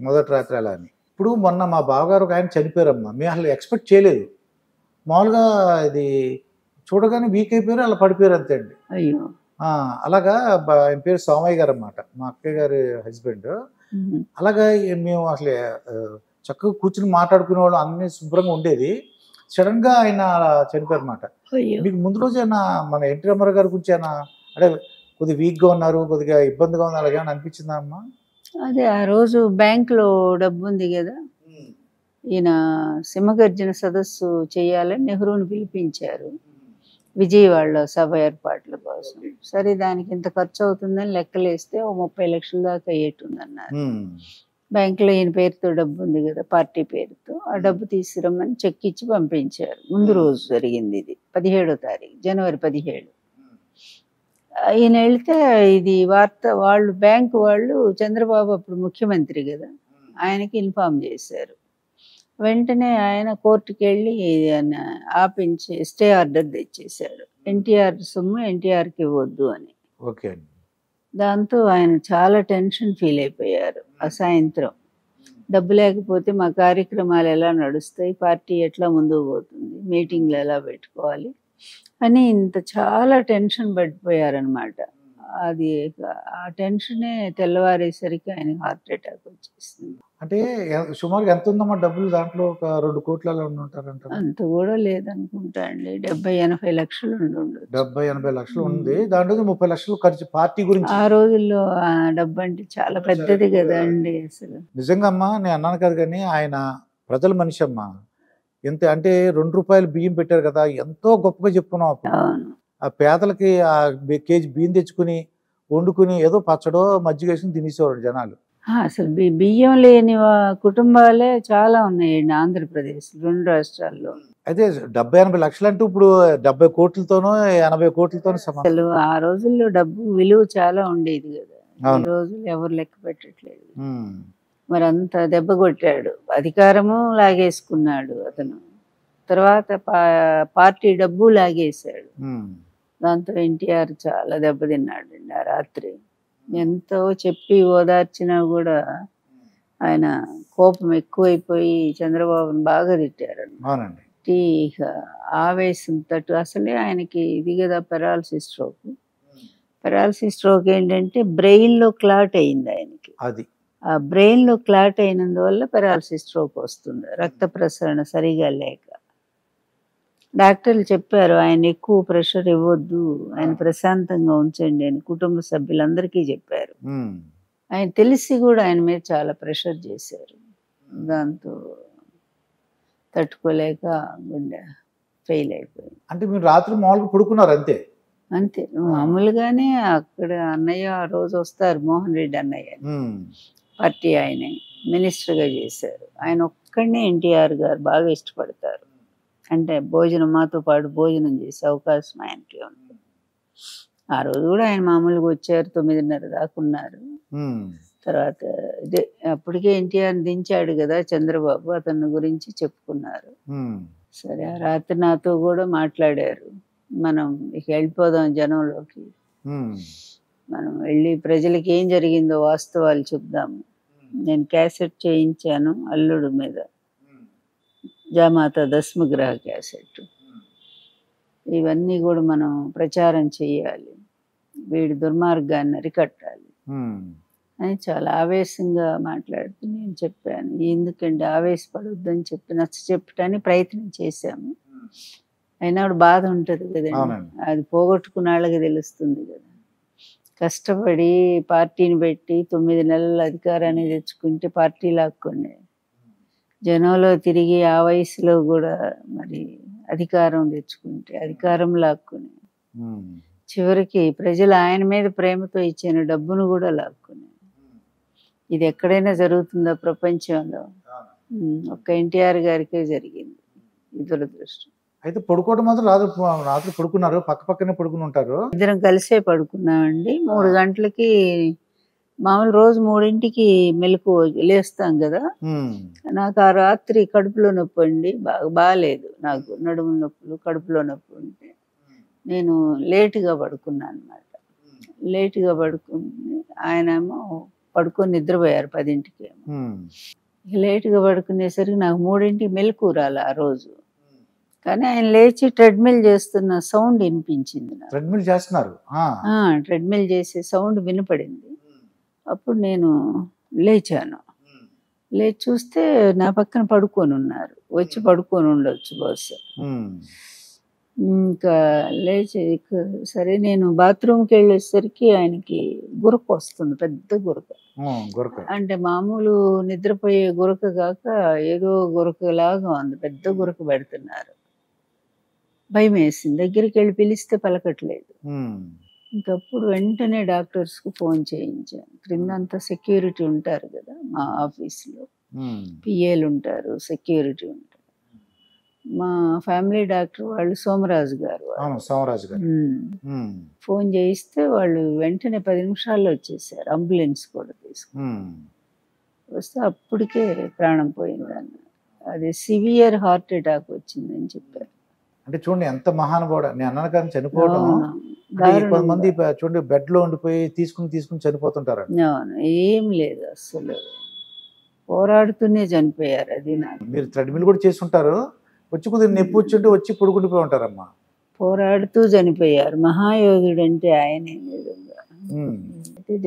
మొదటి రాత్రి అలా అని. ఇప్పుడు మొన్న మా బావగారు ఒక ఆయన చనిపోయారమ్మా. మేము అసలు ఎక్స్పెక్ట్ చేయలేదు. మామూలుగా ఇది చూడగానే వీక్ అయిపోయారు అలా పడిపోయారు అంతే అండి. అయ్యో. అలాగా ఆయన పేరు సోమయ్య గారు అన్నమాట మా అక్కయ్య గారి హస్బెండ్. అలాగా మేము అసలు చక్కగా కూర్చుని మాట్లాడుకునే వాళ్ళు అన్ని శుభ్రంగా ఉండేది. సడన్గా ఆయన చనిపోయారు అన్నమాట అయ్యో. మీకు ముందు రోజు ఆయన మన ఎన్టీ రామారావు గారి గురించి ఆయన అంటే కొద్దిగా వీక్గా ఉన్నారు కొద్దిగా ఇబ్బందిగా ఉంది అలాగే అనిపించిందా అమ్మా? అదే ఆ రోజు బ్యాంకులో డబ్బు ఉంది కదా ఈయన సింహగర్జన సదస్సు చేయాలని నెహ్రూని పిలిపించారు. విజయవాడలో సభ ఏర్పాట్ల కోసం. సరే దానికి ఇంత ఖర్చు అవుతుందని లెక్కలేస్తే ఓ ముప్పై లక్షల దాకా అయ్యేటుందన్నారు. ఉమ్. బ్యాంకులో ఈయన పేరుతో డబ్బు ఉంది కదా పార్టీ పేరుతో ఆ డబ్బు తీసుకురమ్మని చెక్ ఇచ్చి పంపించారు. ముందు రోజు జరిగింది ఇది పదిహేడో తారీఖు జనవరి పదిహేడు. ఈయన వెళ్తే ఇది వార్త వాళ్ళు బ్యాంకు వాళ్ళు చంద్రబాబు అప్పుడు ముఖ్యమంత్రి కదా ఆయనకి ఇన్ఫామ్ చేశారు. వెంటనే ఆయన కోర్టుకి వెళ్ళి ఆయన ఆపించి స్టే ఆర్డర్ తెచ్చేశాడు. ఎన్టీఆర్ సొమ్ము ఎన్టీఆర్కి ఇవ్వద్దు అని. ఓకే దాంతో ఆయన చాలా టెన్షన్ ఫీల్ అయిపోయారు ఆ సాయంత్రం. డబ్బు లేకపోతే మా కార్యక్రమాలు ఎలా నడుస్తాయి పార్టీ ఎట్లా ముందుకు పోతుంది మీటింగ్లు ఎలా పెట్టుకోవాలి అని ఇంత చాలా టెన్షన్ పడిపోయారనమాట అది ఆ టెన్షనే తెల్లవారేసరికి ఆయన హార్ట్ అటాక్ వచ్చేసింది. అంటే సుమారుగా ఎంత ఉందమ్మా డబ్బులు దాంట్లో? ఒక రెండు కోట్లలో ఉంటారంట. అంత కూడా లేదనుకుంటా అండి. డెబ్బై ఎనభై లక్షలు ఉండి. డెబ్బై ఎనభై లక్షలు ఉంది. దాంట్లో ముప్పై లక్షలు ఖర్చు పార్టీ గురించి. ఆ రోజుల్లో డబ్బు అంటే చాలా పెద్దది కదా అండి అసలు. నిజంగా అమ్మా నేను అన్నాను కదా కానీ ఆయన ప్రజల మనిషి అమ్మా. ఎంత అంటే రెండు రూపాయలు బియ్యం పెట్టారు కదా ఎంతో గొప్పగా చెప్పుకున్నాం అవును. ఆ పేదలకి ఆ కేజీ బియ్యం తెచ్చుకుని వండుకుని ఏదో పచ్చడో మజ్జిగ వేసుకుని తినేసేవారు జనాలు. అసలు బియ్యం లేని కుటుంబాలే చాలా ఉన్నాయండి ఆంధ్రప్రదేశ్ రెండు రాష్ట్రాల్లో. అయితే డెబ్బై ఎనభై లక్షలు అంటే ఇప్పుడు డెబ్బై కోట్లతోనో ఎనభై కోట్లతోనో అసలు ఆ రోజుల్లో డబ్బు విలువ చాలా ఉండేది కదా. ఈ. రోజులు ఎవరు లెక్క పెట్టట్లేదు. మరి అంత దెబ్బ కొట్టాడు. అధికారము లాగేసుకున్నాడు అతను. తర్వాత పార్టీ డబ్బు లాగేశాడు. దాంతో ఎన్టీఆర్ చాలా దెబ్బతిన్నాడండి ఆ రాత్రి. ఎంతో చెప్పి ఓదార్చినా కూడా ఆయన కోపం ఎక్కువైపోయి చంద్రబాబుని బాగా తిట్టారు ఇక ఆవేశం తట్టు అసలే ఆయనకి ఇది కదా పెరాలసిస్ స్ట్రోక్. పెరాలసిస్ స్ట్రోక్ ఏంటంటే బ్రెయిన్లో క్లాట్ అయింది ఆయనకి. అది. ఆ బ్రెయిన్లో క్లాట్ అయినందువల్ల పెరాలసిస్ స్ట్రోక్ వస్తుంది. రక్త ప్రసరణ సరిగా లేక. డాక్టర్లు చెప్పారు ఆయన ఎక్కువ ప్రెషర్ ఇవ్వద్దు ఆయన ప్రశాంతంగా ఉంచండి అని కుటుంబ సభ్యులందరికీ చెప్పారు. ఆయన తెలిసి కూడా ఆయన మీద చాలా ప్రెషర్ చేశారు. దాంతో తట్టుకోలేక గుండె ఫెయిల్ అయిపోయింది. అంటే మీరు రాత్రి మామూలుగా పడుకున్నారు అంతే? అంతే. మామూలుగానే అక్కడ అన్నయ్య ఆ రోజు వస్తారు మోహన్ రెడ్డి అన్నయ్య. పార్టీ ఆయనే మినిస్టర్గా చేశారు. ఆయన ఒక్కడనే ఎన్టీఆర్ గారు బాగా ఇష్టపడతారు. అంటే భోజనం మాతో పాటు భోజనం చేసే అవకాశం ఆయనకి ఉంది. ఆ రోజు కూడా ఆయన మామూలుగా వచ్చారు తొమ్మిదిన్నర దాకా ఉన్నారు. తర్వాత ఇదే అప్పటికే ఎన్టీఆర్ దించాడు కదా చంద్రబాబు అతని గురించి చెప్పుకున్నారు. సరే ఆ రాత్రి నాతో కూడా మాట్లాడారు. మనం ఇక వెళ్ళిపోదాం జనంలోకి. మనం వెళ్ళి ప్రజలకి ఏం జరిగిందో వాస్తవాలు చెప్దాము. నేను క్యాసెట్ చేయించాను అల్లుడు మీద. జామాత దశమగ్రహ క్యాసెట్ ఇవన్నీ కూడా మనం ప్రచారం చేయాలి. వీడి దుర్మార్గాన్ని అరికట్టాలి. అని చాలా ఆవేశంగా మాట్లాడుతూ నేను చెప్పాను. ఎందుకంటే ఆవేశపడొద్దని చెప్పి నచ్చ చెప్పడానికి ప్రయత్నం చేశాము. అయినా కూడా బాధ ఉంటుంది కదండి. అది పోగొట్టుకున్న వాళ్ళకి తెలుస్తుంది కదా. కష్టపడి పార్టీని పెట్టి తొమ్మిది నెలల అధికారాన్ని తెచ్చుకుంటే పార్టీ లాక్కుండే. జనంలో తిరిగి ఆ వయసులో కూడా మరి అధికారం తెచ్చుకుంటే అధికారం లాక్కుని. చివరికి ప్రజలు ఆయన మీద ప్రేమతో ఇచ్చిన డబ్బును కూడా లాక్కుని. ఇది ఎక్కడైనా జరుగుతుందా ప్రపంచంలో? ఒక్క ఎన్టీఆర్ గారికే జరిగింది. ఈ దురదృష్టం. అయితే పడుకోవడం మాత్రం రాత్రి రాత్రి పడుకున్నారు. పక్క పక్కనే పడుకుని ఉంటారు. ఇద్దరం కలిసే పడుకున్నామండి. మూడు గంటలకి మామూలు రోజు మూడింటికి మెలకు లేస్తాం కదా. నాకు ఆ రాత్రి కడుపులో నొప్పి అండి. బాగా బాగాలేదు నాకు నడుము నొప్పులు కడుపులో నొప్పి ఉంటే. నేను లేటుగా పడుకున్నాను అనమాట లేటుగా పడుకుని ఆయన ఏమో పడుకొని నిద్రపోయారు పదింటికి. లేటుగా పడుకునేసరికి నాకు మూడింటికి మెలకు రాలి ఆ రోజు. కానీ ఆయన లేచి ట్రెడ్మిల్ చేస్తున్న సౌండ్ వినిపించింది నాకు. ట్రెడ్మిల్ చేస్తున్నారు. ట్రెడ్మిల్ చేసే సౌండ్ వినపడింది. అప్పుడు నేను లేచాను. లేచి చూస్తే నా పక్కన పడుకొని ఉన్నారు. వచ్చి పడుకొని ఉండొచ్చు బహుశా. ఇంకా లేచి సరే నేను బాత్రూమ్కి వెళ్ళేసరికి ఆయనకి గురక వస్తుంది పెద్ద గురక. గురక. అంటే మామూలు నిద్రపోయే గురక కాక ఏదో గురకలాగా ఉంది పెద్ద గురక పెడుతున్నారు. భయం వేసింది దగ్గరికి వెళ్ళి పిలిస్తే పలకట్లేదు. ఇంకప్పుడు వెంటనే డాక్టర్స్కి ఫోన్ చేయించాను. క్రిందంతా సెక్యూరిటీ ఉంటారు కదా మా ఆఫీస్లో. పిఏలు ఉంటారు సెక్యూరిటీ ఉంటారు. మా ఫ్యామిలీ డాక్టర్ వాళ్ళు సోమరాజు గారు సోమరాజు గారు. ఫోన్ చేయిస్తే వాళ్ళు వెంటనే పది నిమిషాల్లో వచ్చేసారు. అంబులెన్స్ కూడా తీసుకుని. వస్తే అప్పటికే ప్రాణం పోయిందన్న అది సివియర్ హార్ట్ అటాక్ వచ్చిందని చెప్పారు. అంటే చూడండి ఎంత మహానుభావుడు. నేను అన్నాను కానీ చనిపోవడం. కొంతమంది చూడండి బెడ్లో ఉండిపోయి తీసుకుని తీసుకుని చనిపోతుంటారు ఏం లేదు అసలు. పోరాడుతూనే చనిపోయారు అది మీరు థ్రెడ్మిల్ కూడా చేస్తుంటారు వచ్చి కొద్దిగా నొప్పి వచ్చి వచ్చి పడుకుండిపోయి ఉంటారమ్మా. పోరాడుతూ చనిపోయారు. మహాయోధుడు అంటే ఆయనే నిజంగా.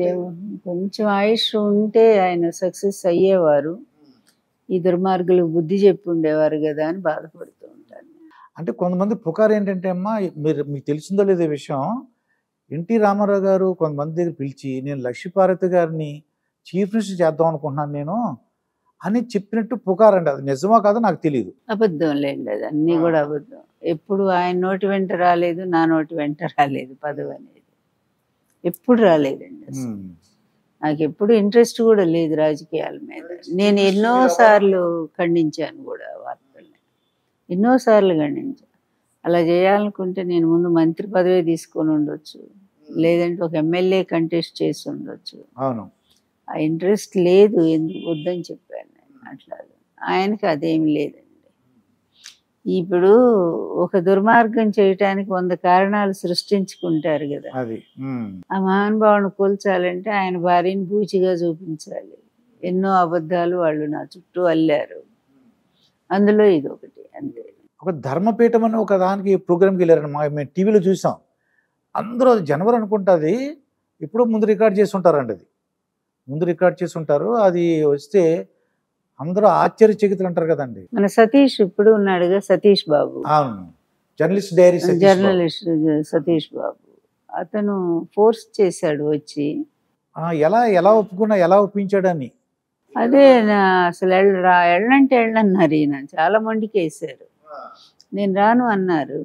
దేవుడు కొంచెం ఆయుష్ ఉంటే ఆయన సక్సెస్ అయ్యేవారు. ఈ దుర్మార్గులకు బుద్ధి చెప్పి ఉండేవారు కదా అని బాధపడుతూ ఉంటాను అంటే కొంతమంది పుకారు ఏంటంటే అమ్మా మీరు మీకు తెలిసిందో లేదో విషయం ఎన్టీ రామారావు గారు కొంతమంది దగ్గర పిలిచి నేను లక్ష్మీపార్వతి గారిని చీఫ్ మినిస్టర్ చేద్దాం అనుకుంటున్నాను నేను అని చెప్పినట్టు పుకారండి. అది నిజమా కాదో నాకు తెలియదు అబద్ధం లేండి అది. అన్నీ. కూడా అబద్ధం. ఎప్పుడు ఆయన నోటి వెంట రాలేదు నా నోటి వెంట రాలేదు పదవి అనేది. ఎప్పుడు రాలేదండి నాకు ఎప్పుడు ఇంట్రెస్ట్ కూడా లేదు రాజకీయాల మీద. నేను ఎన్నో సార్లు ఖండించాను కూడా. ఎన్నో సార్లు ఖండించాను అలా చేయాలనుకుంటే నేను ముందు మంత్రి పదవి తీసుకొని ఉండొచ్చు. లేదంటే ఒక ఎమ్మెల్యే కంటెస్ట్ చేసి ఉండొచ్చు. అవును. ఆ ఇంట్రెస్ట్ లేదు ఎందుకు వద్దని చెప్పాను నేను అట్లా ఆయనకి అదేమి లేదండి. ఇప్పుడు ఒక దుర్మార్గం చేయటానికి వంద కారణాలు సృష్టించుకుంటారు కదా. ఆ మహానుభావుని కూల్చాలంటే ఆయన భార్యని బూచిగా చూపించాలి. ఎన్నో అబద్ధాలు వాళ్ళు నా చుట్టూ అల్లారు. అందులో ఇది ఒకటి ఒక ధర్మపీఠం అని ఒక దానికి ప్రోగ్రామ్కి వెళ్ళారండి. మా మేము టీవీలో చూసాం. అందరూ అది జనవరి అనుకుంటుంది ఇప్పుడు ముందు రికార్డ్ చేసి ఉంటారండి అది. ముందు రికార్డ్ చేసి ఉంటారు. అది వస్తే అందరూ ఆశ్చర్యచకితులు అంటారు కదండి. మన సతీష్ ఇప్పుడు ఉన్నాడుగా సతీష్ బాబు. అవును. Journalist diary. Journalist Satish Babu. అతను ఫోర్స్ చేశాడు వచ్చి. ఎలా ఎలా ఒప్పుకున్నా ఎలా ఒప్పించాడని. అదే నా అసలు వెళ్ళరా వెళ్ళంటే వెళ్ళన్నారు ఈయన. చాలా మందికి వేశారు. నేను రాను అన్నారు.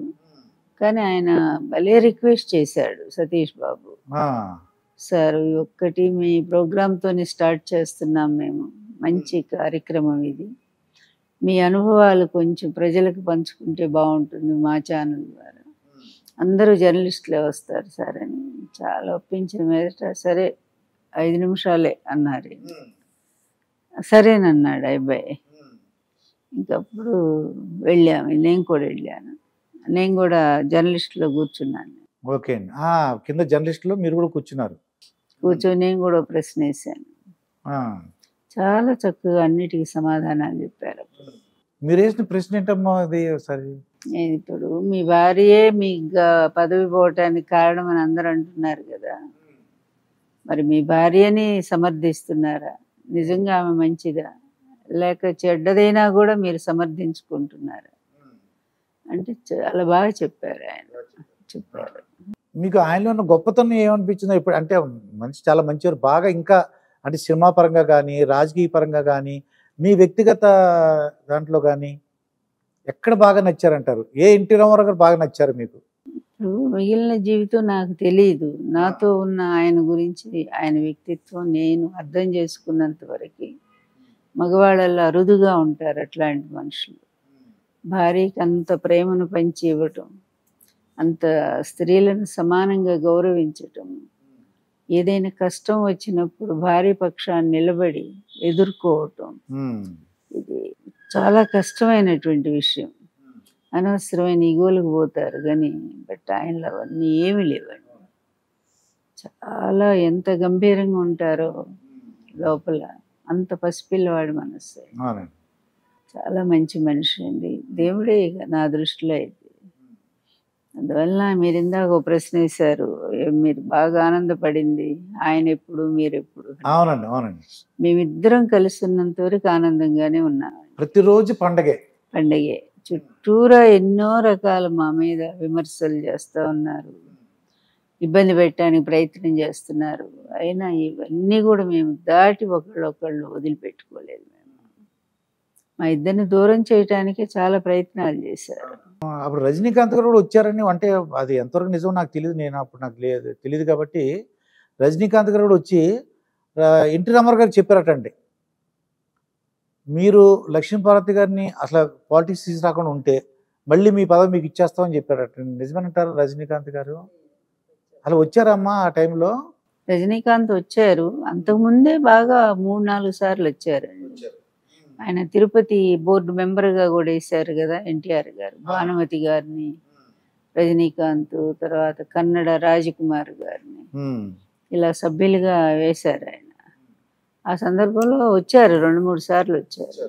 కానీ ఆయన భలే రిక్వెస్ట్ చేశాడు సతీష్ బాబు. సార్ ఒక్కటి మీ ప్రోగ్రామ్తోనే స్టార్ట్ చేస్తున్నాం మేము. మంచి కార్యక్రమం ఇది. మీ అనుభవాలు కొంచెం ప్రజలకు పంచుకుంటే బాగుంటుంది మా ఛానల్ ద్వారా. అందరూ జర్నలిస్టులే వస్తారు సార్ అని. చాలా ఒప్పించిన మీదట సరే ఐదు నిమిషాలే అన్నారు. సరేనన్నాడు అబ్బాయి. ఇంకప్పుడు వెళ్ళాము నేను కూడా వెళ్ళాను. నేను కూడా జర్నలిస్ట్లో కూర్చున్నాను. ఓకే అండి. కింద జర్నలిస్టులు మీరు కూడా కూర్చున్నారు. కూర్చొని నేను కూడా ప్రశ్న వేశాను. ఆ, చాలా చక్కగా అన్నిటికీ సమాధానాలు చెప్పారు అప్పుడు. మీరు వేసిన ప్రశ్న ఏంటమ్మా అది ఒకసారి? ఇప్పుడు మీ భార్యే మీ పదవి పోవటానికి కారణం అని అందరూ అంటున్నారు కదా. మరి మీ భార్యని సమర్థిస్తున్నారా? నిజంగా ఆమె మంచిదా? లేక చెడ్డదైనా కూడా మీరు సమర్థించుకుంటున్నారా? అంటే చాలా బాగా చెప్పారు ఆయన. చెప్పారు. మీకు ఆయనలో ఉన్న గొప్పతనం ఏమనిపించిందో ఇప్పుడు అంటే మనిషి చాలా మంచివారు. బాగా ఇంకా అంటే సినిమా పరంగా కానీ రాజకీయ పరంగా కానీ మీ వ్యక్తిగత దాంట్లో కానీ ఎక్కడ బాగా నచ్చారంటారు? ఏ ఎన్టీ రామారావు గారు బాగా నచ్చారు మీకు? మిగిలిన జీవితం నాకు తెలియదు నాతో ఉన్న ఆయన గురించి ఆయన వ్యక్తిత్వం నేను అర్థం చేసుకున్నంత వరకు మగవాళ్ళల్లో అరుదుగా ఉంటారు అట్లాంటి మనుషులు. భార్యకి అంత ప్రేమను పంచి ఇవ్వటం అంత స్త్రీలను సమానంగా గౌరవించటం ఏదైనా కష్టం వచ్చినప్పుడు భార్య పక్షాన్ని నిలబడి ఎదుర్కోవటం ఇది చాలా కష్టమైనటువంటి విషయం. అనవసరమైన ఈగోలకు పోతారు కానీ బట్ ఆయనలో అవన్నీ ఏమీ లేవండి. చాలా ఎంత గంభీరంగా ఉంటారో లోపల అంత పసిపిల్లవాడి మనస్సు. చాలా మంచి మనిషి అండి. దేవుడే ఇక నా దృష్టిలో అయితే. అందువల్ల మీరు ఇందాక ఒక ప్రశ్న వేశారు మీరు బాగా ఆనందపడింది ఆయన ఎప్పుడు మీరు ఎప్పుడు? అవునండి అవునండి. మేమిద్దరం కలిసి ఉన్నంత వరకు ఆనందంగానే ఉన్నాం ప్రతిరోజు పండగే. పండగే. చుట్టూరా ఎన్నో రకాల మా మీద విమర్శలు చేస్తూ ఉన్నారు. ఇబ్బంది పెట్టడానికి ప్రయత్నం చేస్తున్నారు. అయినా ఇవన్నీ కూడా మేము దాటి ఒకళ్ళు ఒకళ్ళు వదిలిపెట్టుకోలేదు మేము. మా ఇద్దరిని దూరం చేయటానికి చాలా ప్రయత్నాలు చేశారు. అప్పుడు రజనీకాంత్ గారు కూడా వచ్చారని అంటే అది ఎంతవరకు నిజం నాకు తెలియదు నేను అప్పుడు నాకు లేదు తెలియదు కాబట్టి రజనీకాంత్ గారు కూడా వచ్చి ఎన్టీ రామారావు గారు చెప్పారటండి. మీరు లక్ష్మీపార్వతి గారిని అసలు పాలిటిక్స్ తీసుకురాకుండా ఉంటే మళ్ళీ మీ పదవి మీకు ఇచ్చేస్తామని చెప్పారట నిజమేనంటారు రజనీకాంత్ గారు? అలా వచ్చారమ్మా ఆ టైంలో? రజనీకాంత్ వచ్చారు. అంతకుముందే బాగా మూడు నాలుగు సార్లు వచ్చారండి ఆయన తిరుపతి బోర్డు మెంబర్గా కూడా వేశారు కదా ఎన్టీఆర్ గారు. భానుమతి గారిని రజనీకాంత్ తర్వాత కన్నడ రాజకుమార్ గారిని. ఇలా సభ్యులుగా వేశారు ఆయన. ఆ సందర్భంలో వచ్చారు రెండు మూడు సార్లు వచ్చారు.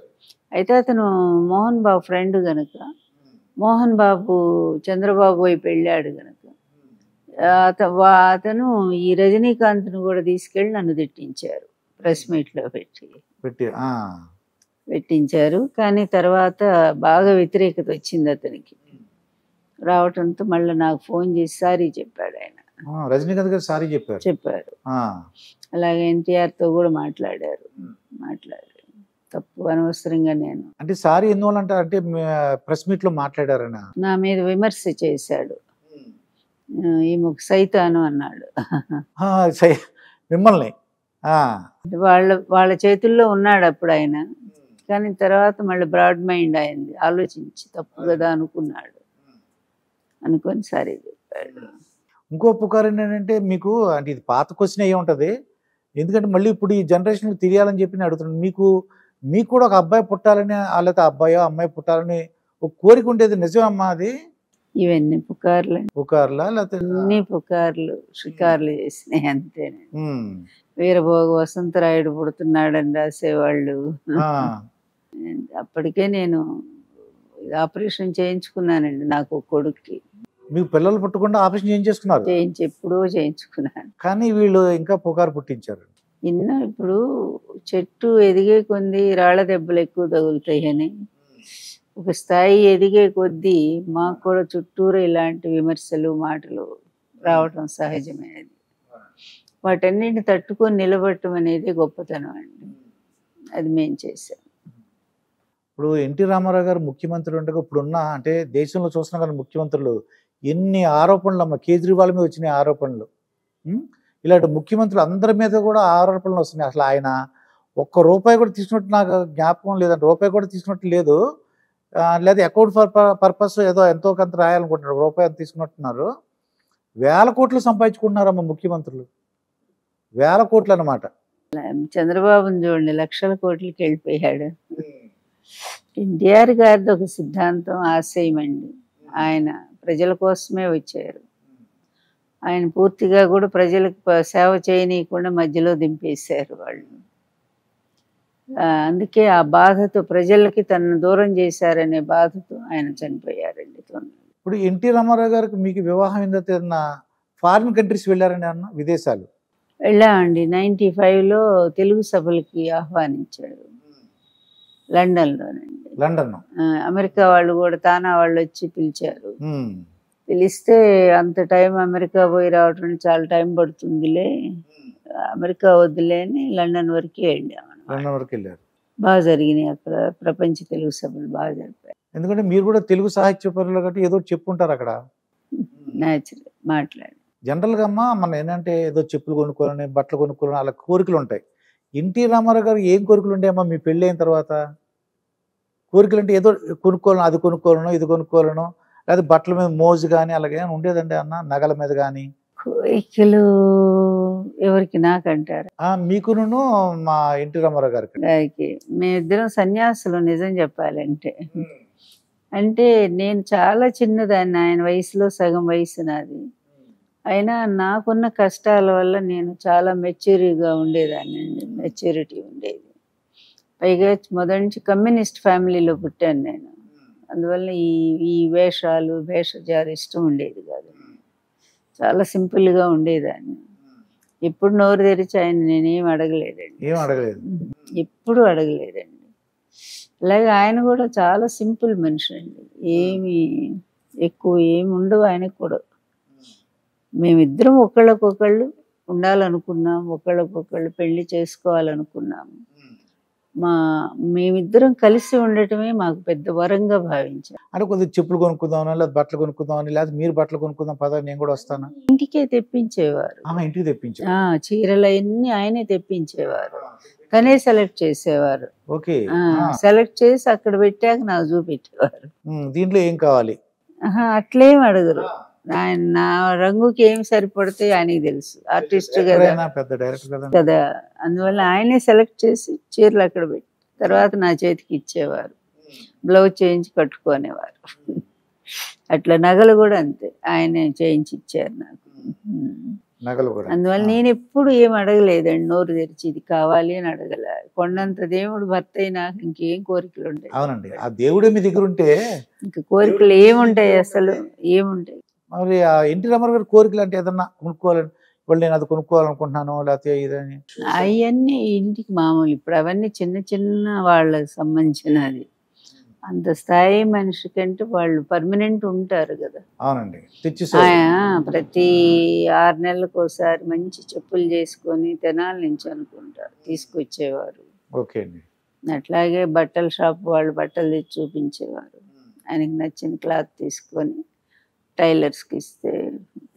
అయితే అతను మోహన్ బాబు ఫ్రెండ్ గనుక మోహన్ బాబు చంద్రబాబు వైపు వెళ్ళాడు గనుక అతను ఈ రజనీకాంత్ను కూడా తీసుకెళ్ళి నన్ను తిట్టించారు ప్రెస్ మీట్లో పెట్టి. పెట్టించారు. కానీ తర్వాత బాగా వ్యతిరేకత వచ్చింది అతనికి. రావటంతో మళ్ళీ నాకు ఫోన్ చేసి సారీ చెప్పాడు ఆయన. రజనీకాంత్ గారు సారీ చెప్పారు. చెప్పారు. అలాగే ఎన్టీఆర్తో కూడా మాట్లాడారు. మాట్లాడారు. తప్పు అనవసరంగా నేను. అంటే సారీ ఎందువల్ల అంటే ప్రెస్ మీట్లో మాట్లాడారనా? నా మీద విమర్శ చేశాడు. ఈమెకు సైతాను అన్నాడు. మిమ్మల్ని. వాళ్ళ వాళ్ళ చేతుల్లో ఉన్నాడు అప్పుడు ఆయన. కానీ తర్వాత మళ్ళీ బ్రాడ్ మైండ్ అయింది. ఆలోచించి తప్పు కదా అనుకున్నాడు. అనుకొని సరే చెప్పాడు. ఇంకో పుకారు ఏంటంటే మీకు అంటే ఇది పాత క్వశ్చన్ అయ్యి ఉంటుంది ఎందుకంటే మళ్ళీ ఇప్పుడు ఈ జనరేషన్ తెలియాలని చెప్పి నేను అడుగుతున్నాను. మీకు మీకు కూడా ఒక అబ్బాయి పుట్టాలని లేకపోతే అబ్బాయో అమ్మాయి పుట్టాలని ఒక కోరిక ఉండేది నిజమమ్మా అది? ఇవన్నీ పుకార్లు. పుకార్లా లేకపోతే అన్ని పుకార్లు షికార్లు చేసినాయి అంతేనండి. ఉమ్, వీరభోగ వసంతరాయుడు పుడుతున్నాడని రాసేవాళ్ళు. అప్పటికే నేను ఆపరేషన్ చేయించుకున్నానండి నాకు కొడుక్కి. మీకు పిల్లలు పుట్టకుండా ఆపరేషన్ ఏం చేసుకున్నారు చేయించి ఎప్పుడో చేయించుకున్నాను కానీ వీళ్ళు ఇంకా పుకారు పుట్టించారు. ఇన్నో ఇప్పుడు చెట్టు ఎదిగే కొద్ది రాళ్ళ దెబ్బలు ఎక్కువ తగులుతాయని ఒక స్థాయి ఎదిగే కొద్దీ మాకు కూడా చుట్టూరు ఇలాంటి విమర్శలు మాటలు రావటం సహజమైనది వాటన్నిటిని తట్టుకొని నిలబడటం అనేది గొప్పతనం అండి. అది మేము చేసాం ఇప్పుడు ఎన్టీ రామారావు గారు ముఖ్యమంత్రి ఉండగా ఇప్పుడున్న అంటే దేశంలో చూస్తున్న కానీ ముఖ్యమంత్రులు ఎన్ని ఆరోపణలు అమ్మ కేజ్రీవాల్ మీద వచ్చినాయి ఆరోపణలు. ఇలాంటి ముఖ్యమంత్రులు అందరి మీద కూడా ఆరోపణలు వస్తున్నాయి. అసలు ఆయన ఒక్క రూపాయి కూడా తీసుకున్నట్టు నాకు జ్ఞాపకం లేదంటే రూపాయి కూడా తీసుకున్నట్టు లేదు. లేదా అకౌంట్ ఫర్ పర్పస్ ఏదో ఎంతో కొంత రాయాలనుకుంటున్నారు. రూపాయి అంత తీసుకున్నట్టున్నారు. వేల కోట్లు సంపాదించుకుంటున్నారమ్మ ముఖ్యమంత్రులు. వేల కోట్లు అనమాట చంద్రబాబుని చూడండి లక్షల కోట్లకి వెళ్ళిపోయాడు. ఎన్టీఆర్ గారిది ఒక సిద్ధాంతం ఆశయం అండి. ఆయన ప్రజల కోసమే వచ్చారు. ఆయన పూర్తిగా కూడా ప్రజలకు సేవ చేయనీయకుండా మధ్యలో దింపేశారు వాళ్ళు. అందుకే ఆ బాధతో ప్రజలకి తనను దూరం చేశారనే బాధతో ఆయన చనిపోయారండి ఇప్పుడు ఎన్టీ రామారావు గారికి మీకు వివాహం ఏందో ఫారిన్ కంట్రీస్ వెళ్ళారని అన్న విదేశాలు? వెళ్ళామండి. నైంటీ ఫైవ్లో తెలుగు సభలకి ఆహ్వానించారు. లండన్లోనండి. లండన్ అమెరికా వాళ్ళు కూడా తానా వాళ్ళు వచ్చి పిలిచారు. పిలిస్తే అంత టైం అమెరికా పోయి రావటం చాలా టైం పడుతుందిలే. అమెరికా వద్దులే అని లండన్ వరకే వెళ్ళాం అన్నమాట. లండన్ వరకు వెళ్ళారు. బాగా జరిగినాయి అక్కడ. ప్రపంచ తెలుగు సభలు బాగా జరిపాయి. ఎందుకంటే మీరు కూడా తెలుగు సాహిత్య పరులు కాబట్టి ఏదో చెప్పుంటారు అక్కడ. న్యాచురల్ మాట్లాడి. జనరల్గా అమ్మ మన ఏంటంటే ఏదో చెప్పులు కొనుక్కోవాలని బట్టలు కొనుక్కోవాలని అలా కోరికలు ఉంటాయి. ఎన్టీ రామారావు గారు ఏం కోరికలు ఉంటాయమ్మా మీ పెళ్ళి అయిన తర్వాత? కోరికలు అంటే ఏదో కొనుక్కోవాలను అది కొనుక్కోవాలను ఇది కొనుక్కోవాలను లేదా బట్టల మీద మోజు కానీ అలాగే ఉండేదండి అన్న? నగల మీద కానీ కోరికలు ఎవరికి నాకంటారు? మీకును మా ఎన్టీ రామారావు గారికి. మేమిద్దరం సన్యాసులు నిజం చెప్పాలంటే. అంటే నేను చాలా చిన్నదాన్ని ఆయన వయసులో సగం వయసు నాది. అయినా నాకున్న కష్టాల వల్ల నేను చాలా మెచ్యూరిగా ఉండేదాన్ని అండి. మెచ్యూరిటీ ఉండేది. పైగా మొదటి నుంచి కమ్యూనిస్ట్ ఫ్యామిలీలో పుట్టాను నేను. అందువల్ల ఈ ఈ వేషాలు వేషజాలు ఇష్టం ఉండేది కాదు. చాలా సింపుల్గా ఉండేదాన్ని. ఎప్పుడు నోరు తెరిచి ఆయన నేనేం అడగలేదండి. ఎప్పుడు అడగలేదండి. అలాగే ఆయన కూడా చాలా సింపుల్ మనిషి అండి. ఏమి ఎక్కువ ఏమి ఉండవు ఆయనకు కూడా. మేమిద్దరం ఒకళ్ళకొకళ్ళు ఉండాలనుకున్నాం ఒకళ్ళకొకళ్ళు పెళ్ళి చేసుకోవాలనుకున్నాము మా మేమిద్దరం కలిసి ఉండటమే మాకు పెద్ద వరంగా భావించాం. అంటే కొద్దిగా చెప్పులు కొనుక్కుందామని లేదా బట్టలు కొనుక్కుందామని లేదా మీరు బట్టలు కొనుక్కుందాం పద నేను కూడా వస్తాను? ఇంటికే తెప్పించేవారు. ఇంటికి తెప్పించా ఆ చీరలు అన్ని ఆయనే తెప్పించేవారు. తనే సెలెక్ట్ చేసేవారు. ఓకే. సెలెక్ట్ చేసి అక్కడ పెట్టాక నాకు చూపెట్టేవారు. దీంట్లో ఏం కావాలి? అట్లేం అడగరు. ఆయన నా రంగుకి ఏం సరిపడితే ఆయనకి తెలుసు. ఆర్టిస్ట్ కదా. కదా. అందువల్ల ఆయనే సెలెక్ట్ చేసి చీరలు అక్కడ పెట్టి తర్వాత నా చేతికి ఇచ్చేవారు. బ్లౌజ్ చేయించి కట్టుకునేవారు. అట్లా నగలు కూడా అంతే. ఆయనే చేయించి ఇచ్చారు నాకు. అందువల్ల నేను ఎప్పుడు ఏం అడగలేదండి. నోరు తెరిచి ఇది కావాలి అని అడగల. కొండంత దేవుడు భర్త అయినా ఇంకేం కోరికలు ఉంటాయి. అవునండి. ఆ దేవుడే మీ దగ్గర ఉంటే ఇంకా కోరికలు ఏముంటాయి అసలు? ఏముంటాయి? మరి ఆ ఎన్టీ రామారావు గారి కోరికలు అంటే ఏదన్నా కొనుక్కోవాలని ఇప్పుడు నేను అది కొనుక్కోవాలనుకుంటున్నాను లేకపోతే ఇదని? అవన్నీ ఇంటికి మామూలు. ఇప్పుడు అవన్నీ చిన్న చిన్న వాళ్ళకి సంబంధించినది అంత స్థాయి మనిషి కంటే వాళ్ళు పర్మనెంట్ ఉంటారు కదా. అవునండి. ప్రతి ఆరు నెలలకు ఒకసారి మంచి చెప్పులు చేసుకొని తెనాల నుంచి అనుకుంటారు. తీసుకొచ్చేవారు. ఓకే అండి. అట్లాగే బట్టల షాప్ వాళ్ళు బట్టలు తెచ్చి చూపించేవారు. ఆయనకి నచ్చిన క్లాత్ తీసుకొని టైలర్స్కి ఇస్తే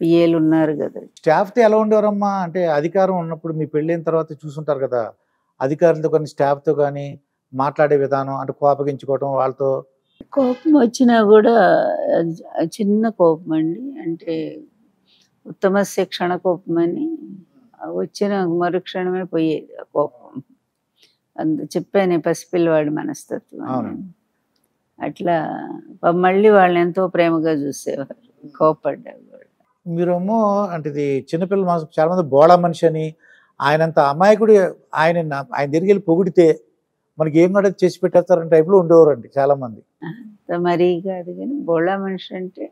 పిఏలు ఉన్నారు కదా. స్టాఫ్తో ఎలా ఉండేవారమ్మా? అంటే అధికారం ఉన్నప్పుడు మీ పెళ్ళైన తర్వాత చూసుంటారు కదా. అధికారులతో కానీ స్టాఫ్తో కానీ మాట్లాడే విధానం అంటే కోపగించుకోవటం వాళ్ళతో. కోపం వచ్చినా కూడా చిన్న కోపం అండి. అంటే ఉత్తమ శిక్షణ కోపం అని వచ్చిన మరుక్షణమే పోయేది ఆ కోపం. అందు చెప్పాను పసిపిల్లవాడి మనస్తత్వం. అట్లా మళ్ళీ వాళ్ళని ఎంతో ప్రేమగా చూసేవారు. కోపడ్డా కూడా మీరేమో అంటే ఇది చిన్నపిల్లలు మా చాలా మంది బోళా మనిషి అని ఆయనంత అమాయకుడు ఆయన ఆయన దగ్గరికి వెళ్ళి పొగిడితే మనకి ఏం కూడా చేసి పెట్టేస్తారని టైప్లో ఉండేవారండి చాలా మంది మరీ కాదు కానీ బోళా మనిషి అంటే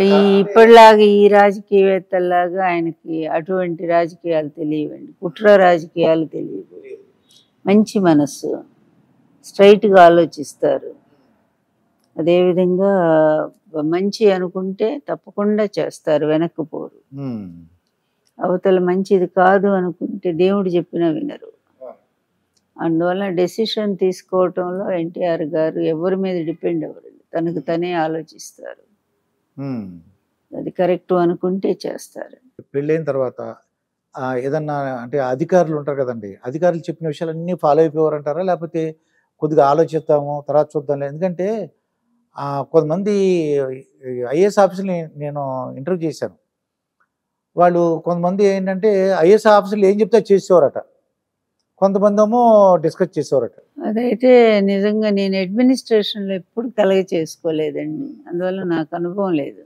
ఈ ఇప్పటిలాగా ఈ రాజకీయవేత్తల్లాగా ఆయనకి అటువంటి రాజకీయాలు తెలియవండి. కుట్ర రాజకీయాలు తెలియవు. మంచి మనస్సు. స్ట్రైట్గా ఆలోచిస్తారు. అదేవిధంగా మంచి అనుకుంటే తప్పకుండా చేస్తారు వెనక్కి పోరు. అవతల మంచిది కాదు అనుకుంటే దేవుడు చెప్పినా వినరు. అందువల్ల డెసిషన్ తీసుకోవటంలో ఎన్టీఆర్ గారు ఎవరి మీద డిపెండ్ అవ్వరు. తనకు తనే ఆలోచిస్తారు. అది కరెక్ట్ అనుకుంటే చేస్తారు. పెళ్ళైన తర్వాత ఏదన్నా అంటే అధికారులు ఉంటారు కదండి. అధికారులు చెప్పిన విషయాలన్నీ ఫాలో అయిపోయారు అంటారా లేకపోతే కొద్దిగా ఆలోచిస్తాము తర్వాత చూద్దాం ఎందుకంటే కొంతమంది ఐఏఎస్ ఆఫీసుని నేను ఇంటర్వ్యూ చేశాను. వాళ్ళు కొంతమంది ఏంటంటే ఐఏఎస్ ఆఫీసులు ఏం చెప్తే చేసేవారట. కొంతమంది ఏమో డిస్కస్ చేసేవారట. అదైతే నిజంగా నేను అడ్మినిస్ట్రేషన్లో ఎప్పుడు కలగ చేసుకోలేదండి. అందువల్ల నాకు అనుభవం లేదు.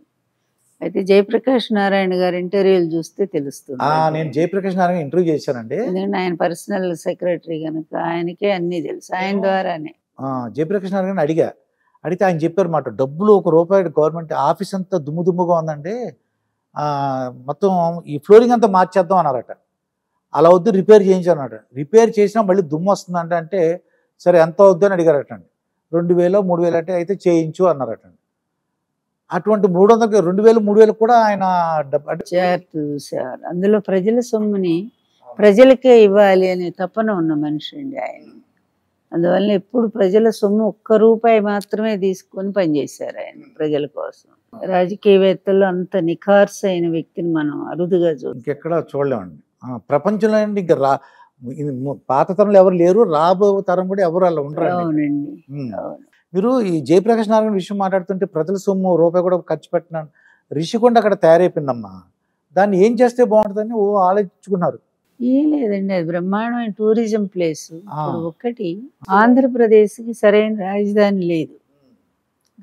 అయితే జయప్రకాష్ నారాయణ గారి ఇంటర్వ్యూలు చూస్తే తెలుస్తుంది. నేను జయప్రకాష్ నారాయణ ఇంటర్వ్యూ చేశానండి. ఎందుకంటే ఆయన పర్సనల్ సెక్రటరీ కనుక ఆయనకే అన్నీ తెలుసు. ఆయన ద్వారానే. జయప్రకాష్ నారాయణ అడిగా. అడిగితే ఆయన చెప్పారు మాట డబ్బులు ఒక రూపాయి గవర్నమెంట్ ఆఫీస్ అంతా దుమ్ము దుమ్ముగా ఉందండి మొత్తం ఈ ఫ్లోరింగ్ అంతా మార్చేద్దాం అన్నారట. అలా వద్దు రిపేర్ చేయించానట రిపేర్ చేసినా మళ్ళీ దుమ్ము వస్తుందంట అంటే సరే ఎంత అవుద్దు అని అడిగారటండి. రెండు వేలు మూడు వేలు అంటే అయితే చేయించు అన్నారటండి. అటువంటి మూడు వందలకి రెండు వేలు మూడు వేలు కూడా ఆయన డబ్బు అందులో ప్రజల సొమ్ముని ప్రజలకే ఇవ్వాలి అనే తప్పన ఉన్న మనిషి అండి ఆయన. అందువల్ల ఎప్పుడు ప్రజల సొమ్ము ఒక్క రూపాయి మాత్రమే తీసుకొని పనిచేశారు ఆయన ప్రజల కోసం. రాజకీయవేత్తలు అంత నిఖార్స్ అయిన వ్యక్తిని మనం అరుదుగా చూస్తాం ఇంకెక్కడ చూడలేమండి. ప్రపంచంలో అండి ఇంకా రా పాత తరంలో ఎవరు లేరు రాబో తరం కూడా ఎవరు అలా ఉండరు అవునండి. అవును. మీరు ఈ జయప్రకాష్ నారాయణ విషయం మాట్లాడుతుంటే ప్రజల సొమ్ము రూపాయి కూడా ఖర్చు పెట్టినాను రిషికొండ అక్కడ తయారైపోయిందమ్మా. దాన్ని ఏం చేస్తే బాగుంటుందని ఓ ఆలోచించుకున్నారు. ఏం లేదండి అది బ్రహ్మాండమైన టూరిజం ప్లేస్. ఒకటి ఆంధ్రప్రదేశ్కి సరైన రాజధాని లేదు.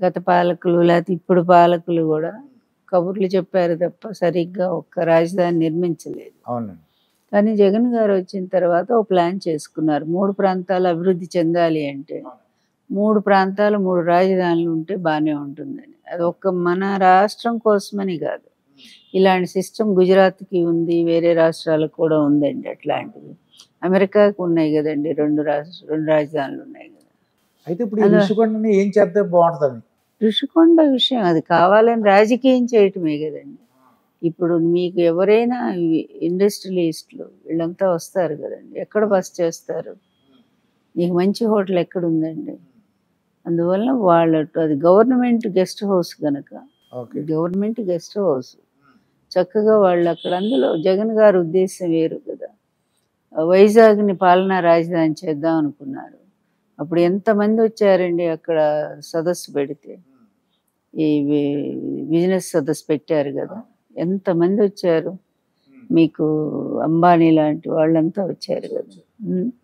గత పాలకులు లేకపోతే ఇప్పుడు పాలకులు కూడా కబుర్లు చెప్పారు తప్ప సరిగ్గా ఒక్క రాజధాని నిర్మించలేదు. కానీ జగన్ గారు వచ్చిన తర్వాత ఒక ప్లాన్ చేసుకున్నారు. మూడు ప్రాంతాలు అభివృద్ధి చెందాలి అంటే మూడు ప్రాంతాలు మూడు రాజధానులు ఉంటే బాగానే ఉంటుందని. అది ఒక్క మన రాష్ట్రం కోసమని కాదు. ఇలాంటి సిస్టమ్ గుజరాత్కి ఉంది వేరే రాష్ట్రాలకు కూడా ఉందండి అట్లాంటివి. అమెరికాకు ఉన్నాయి కదండి రెండు రాష్ట్ర రెండు రాజధానులు ఉన్నాయి కదా. అయితే ఇప్పుడు. రిషికొండని ఏం చేస్తే బాగుంటుందని? ఋషికొండ విషయం అది కావాలని రాజకీయం చేయటమే కదండి. ఇప్పుడు మీకు ఎవరైనా ఇండస్ట్రియలిస్టులు వీళ్ళంతా వస్తారు కదండి ఎక్కడ బస్ చేస్తారు? నీకు మంచి హోటల్ ఎక్కడ ఉందండి అందువల్ల వాళ్ళ అది గవర్నమెంట్ గెస్ట్ హౌస్ కనుక గవర్నమెంట్ గెస్ట్ హౌస్. చక్కగా వాళ్ళు అక్కడ అందులో జగన్ గారి ఉద్దేశం వేరు కదా. వైజాగ్ని పాలనా రాజధాని చేద్దాం అనుకున్నారు. అప్పుడు ఎంతమంది వచ్చారండి అక్కడ సదస్సు పెడితే? ఈ బిజినెస్ సదస్సు పెట్టారు కదా. ఎంతమంది వచ్చారు? మీకు అంబానీ లాంటి వాళ్ళంతా వచ్చారు కదా.